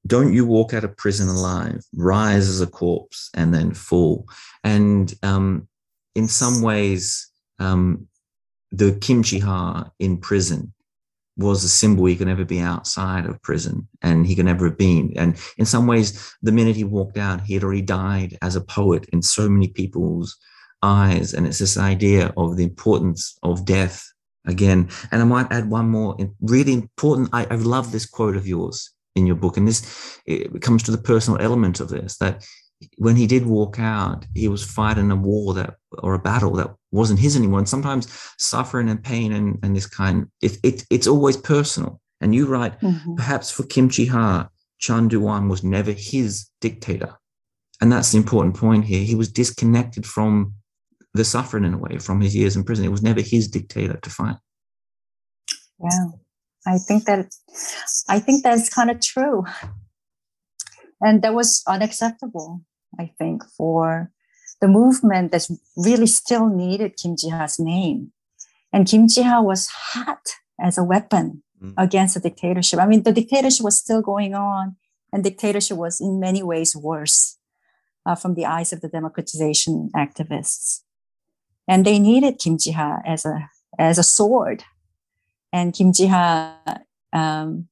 Don't you walk out of prison alive, rise as a corpse and then fall. And um, in some ways, um, the Kim Chi-ha in prison was a symbol he could never be outside of prison and he could never have been. And in some ways, the minute he walked out, he had already died as a poet in so many people's eyes. And it's this idea of the importance of death again. And I might add one more really important. I, I love this quote of yours in your book. And this it comes to the personal element of this that when he did walk out, he was fighting a war that or a battle that wasn't his anymore. And sometimes suffering and pain and, and this kind, it, it, it's always personal. And you write, mm-hmm. perhaps for Kim Chi Ha, Chun Doo-hwan was never his dictator. And that's the important point here. He was disconnected from the suffering in a way, from his years in prison. It was never his dictator to fight. Yeah, I think that I think that's kind of true. And that was unacceptable, I think, for the movement that's really still needed Kim Ji-ha's name. And Kim Ji-ha was hot as a weapon mm. against the dictatorship. I mean, the dictatorship was still going on, and dictatorship was in many ways worse uh, from the eyes of the democratization activists. And they needed Kim Ji-ha as a as a sword. And Kim Ji-ha, um,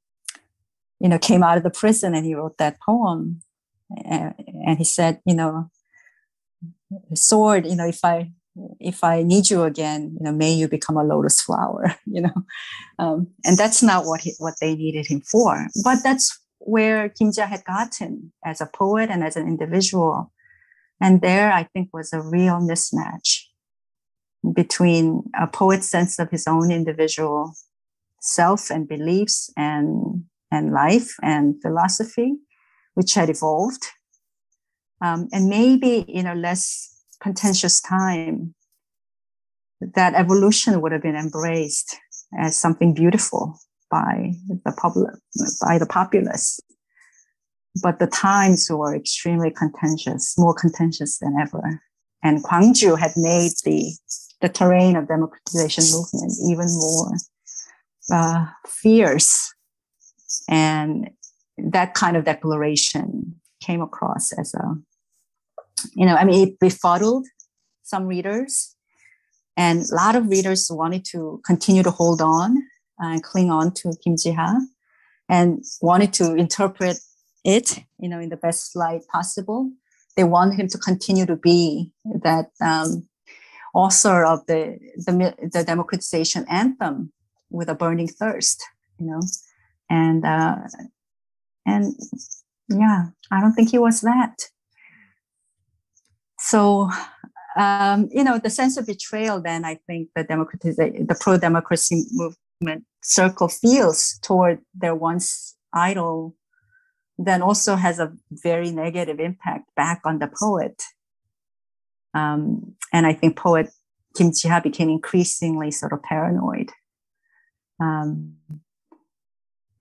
you know, came out of the prison and he wrote that poem. And, and he said, you know, sword you know if i if i need you again you know may you become a lotus flower (laughs) you know. Um, and that's not what he, what they needed him for. But that's where Kim Ji-ha had gotten as a poet and as an individual. And there i think was a real mismatch between a poet's sense of his own individual self and beliefs and and life and philosophy which had evolved um, and maybe in a less contentious time, that evolution would have been embraced as something beautiful by the public, by the populace. But the times were extremely contentious, more contentious than ever. And Gwangju had made the, the terrain of democratization movement even more uh, fierce. And that kind of declaration came across as a you know, I mean, it befuddled some readers, and a lot of readers wanted to continue to hold on and cling on to Kim Ji-ha, and wanted to interpret it, you know, in the best light possible. They wanted him to continue to be that um, author of the, the the democratization anthem with a burning thirst, you know, and uh, and yeah, I don't think he was that. So, um, you know, the sense of betrayal, then I think the democratization, the pro democracy movement circle feels toward their once idol, then also has a very negative impact back on the poet. Um, and I think poet Kim Ji-ha became increasingly sort of paranoid. Um,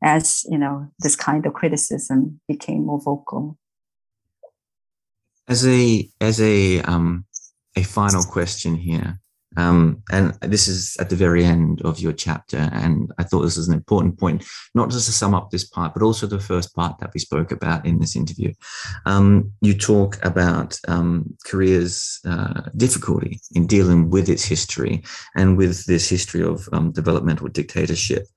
as you know, this kind of criticism became more vocal. As a as a um, a final question here, um, and this is at the very end of your chapter, and I thought this was an important point, not just to sum up this part, but also the first part that we spoke about in this interview. Um, you talk about um, Korea's uh, difficulty in dealing with its history and with this history of um, developmental dictatorship.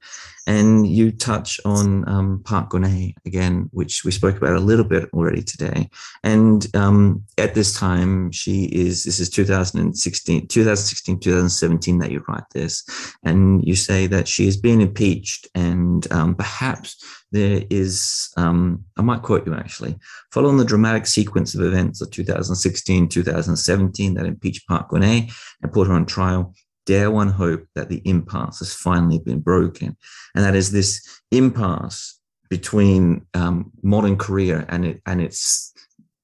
And you touch on um, Park Geun-hye again, which we spoke about a little bit already today. And um, at this time, she is, this is 2016, 2016, 2017 that you write this. And you say that she is being impeached and um, perhaps there is, um, I might quote you actually, following the dramatic sequence of events of 2016, 2017 that impeached Park Geun-hye and put her on trial, dare one hope that the impasse has finally been broken. And that is this impasse between um, modern Korea and, it, and its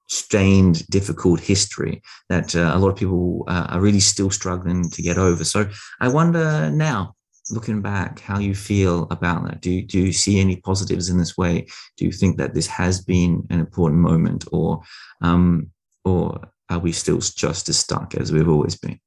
strained, difficult history that uh, a lot of people uh, are really still struggling to get over. So I wonder now, looking back, how you feel about that. Do you, do you see any positives in this way? Do you think that this has been an important moment, or um, or are we still just as stuck as we've always been?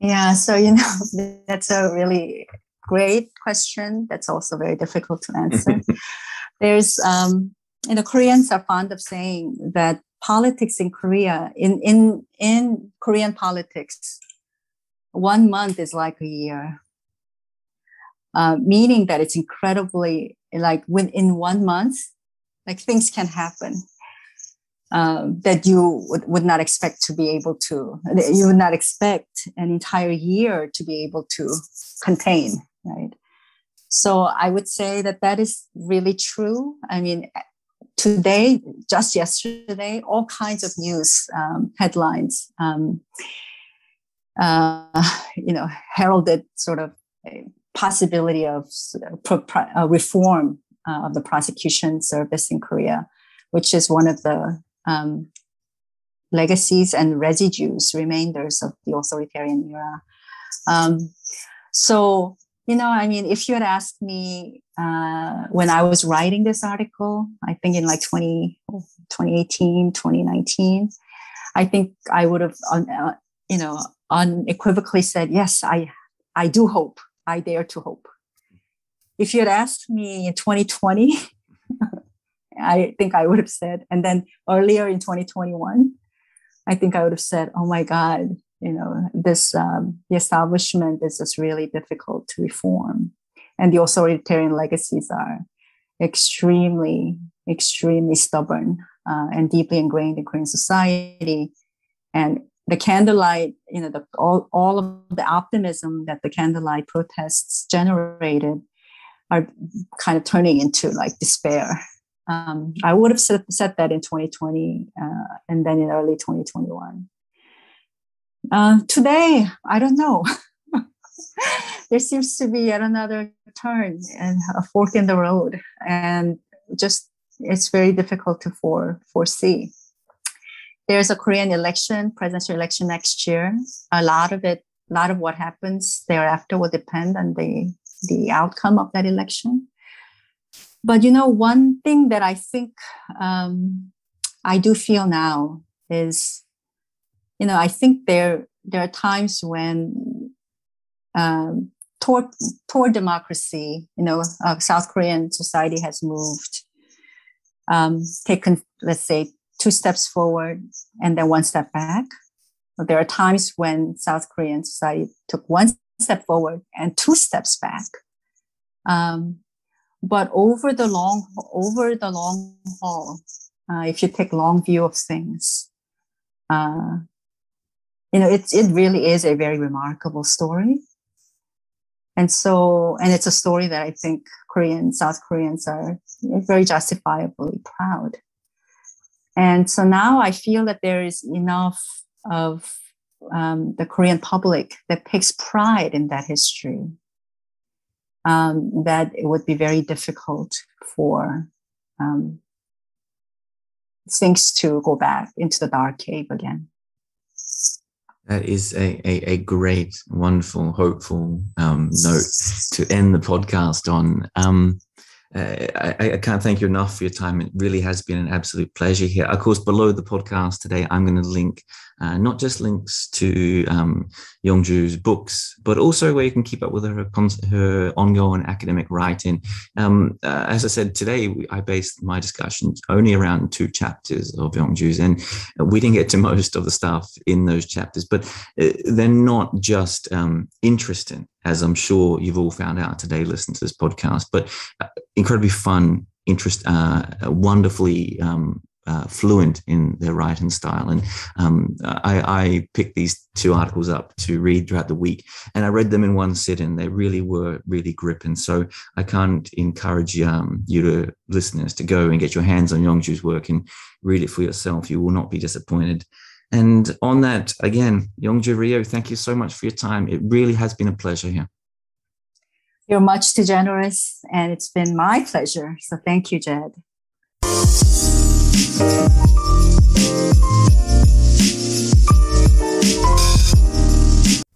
Yeah, so you know (laughs) that's a really great question. That's also very difficult to answer. (laughs) There's, um, you know, Koreans are fond of saying that politics in Korea, in in in Korean politics, one month is like a year. Uh, meaning that it's incredibly like within one month, like things can happen um, that you would, would not expect to be able to. You would not expect an entire year to be able to contain, right? So I would say that that is really true. I mean, today, just yesterday, all kinds of news um, headlines, um, uh, you know, heralded sort of a possibility of uh, reform uh, of the prosecution service in Korea, which is one of the um, legacies and residues, remainders of the authoritarian era. Um, so you know, I mean, if you had asked me uh, when I was writing this article, I think in like 20, 2018, 2019, I think I would have, uh, you know, unequivocally said, yes, I, I do hope. I dare to hope. If you had asked me in 2020, (laughs) I think I would have said, and then earlier in 2021, I think I would have said, oh my God, you know this um, the establishment is just really difficult to reform. And the authoritarian legacies are extremely extremely stubborn uh, and deeply ingrained in korean society. And the candlelight you know the, all, all of the optimism that the candlelight protests generated are kind of turning into like despair um, i would have said, said that in 2020 uh, and then in early 2021 uh, today, I don't know. (laughs) there seems to be yet another turn and a fork in the road, and just it's very difficult to for, foresee. There's a Korean election, presidential election next year. A lot of it, a lot of what happens thereafter will depend on the the outcome of that election. But you know, one thing that I think um, I do feel now is you know, I think there there are times when um, toward toward democracy, you know, uh, South Korean society has moved, um, taken let's say two steps forward and then one step back. But there are times when South Korean society took one step forward and two steps back. Um, but over the long over the long haul, uh, if you take long view of things, uh, you know, it, it really is a very remarkable story. And so, and it's a story that I think Koreans, South Koreans are very justifiably proud. And so now I feel that there is enough of um, the Korean public that takes pride in that history um, that it would be very difficult for um, things to go back into the dark cave again. That is a, a, a great, wonderful, hopeful um, note to end the podcast on. Um, uh, I, I, can't thank you enough for your time. It really has been an absolute pleasure here. Of course, below the podcast today, I'm going to link uh, not just links to um, Youngju's books, but also where you can keep up with her her ongoing academic writing. Um, uh, as I said today, I based my discussion only around two chapters of Youngju's, and we didn't get to (laughs) most of the stuff in those chapters. But uh, they're not just um, interesting, as I'm sure you've all found out today, listening to this podcast, but uh, incredibly fun interest, uh, wonderfully um, uh, fluent in their writing style. And um, I, I, picked these two articles up to read throughout the week, and I read them in one sitting. They really were really gripping. So I can't encourage um, you to listeners to go and get your hands on Youngju's work and read it for yourself. You will not be disappointed. And on that, again, Youngju Ryu, thank you so much for your time. It really has been a pleasure here. You're much too generous, and it's been my pleasure. So thank you, Jed.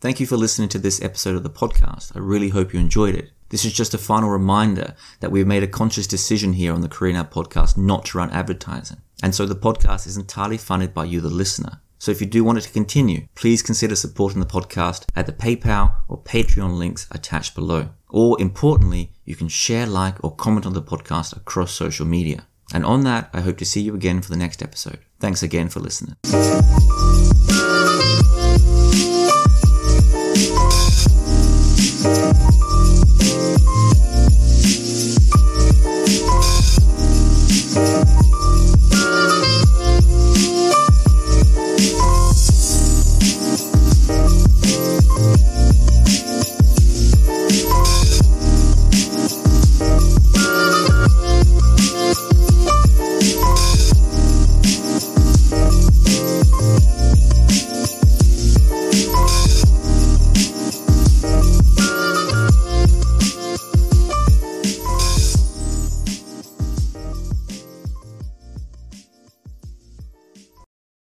Thank you for listening to this episode of the podcast. I really hope you enjoyed it. This is just a final reminder that we've made a conscious decision here on the Korea Now podcast not to run advertising. And so the podcast is entirely funded by you, the listener. So if you do want it to continue, please consider supporting the podcast at the PayPal or Patreon links attached below. Or importantly, you can share, like, or comment on the podcast across social media. And on that, I hope to see you again for the next episode. Thanks again for listening.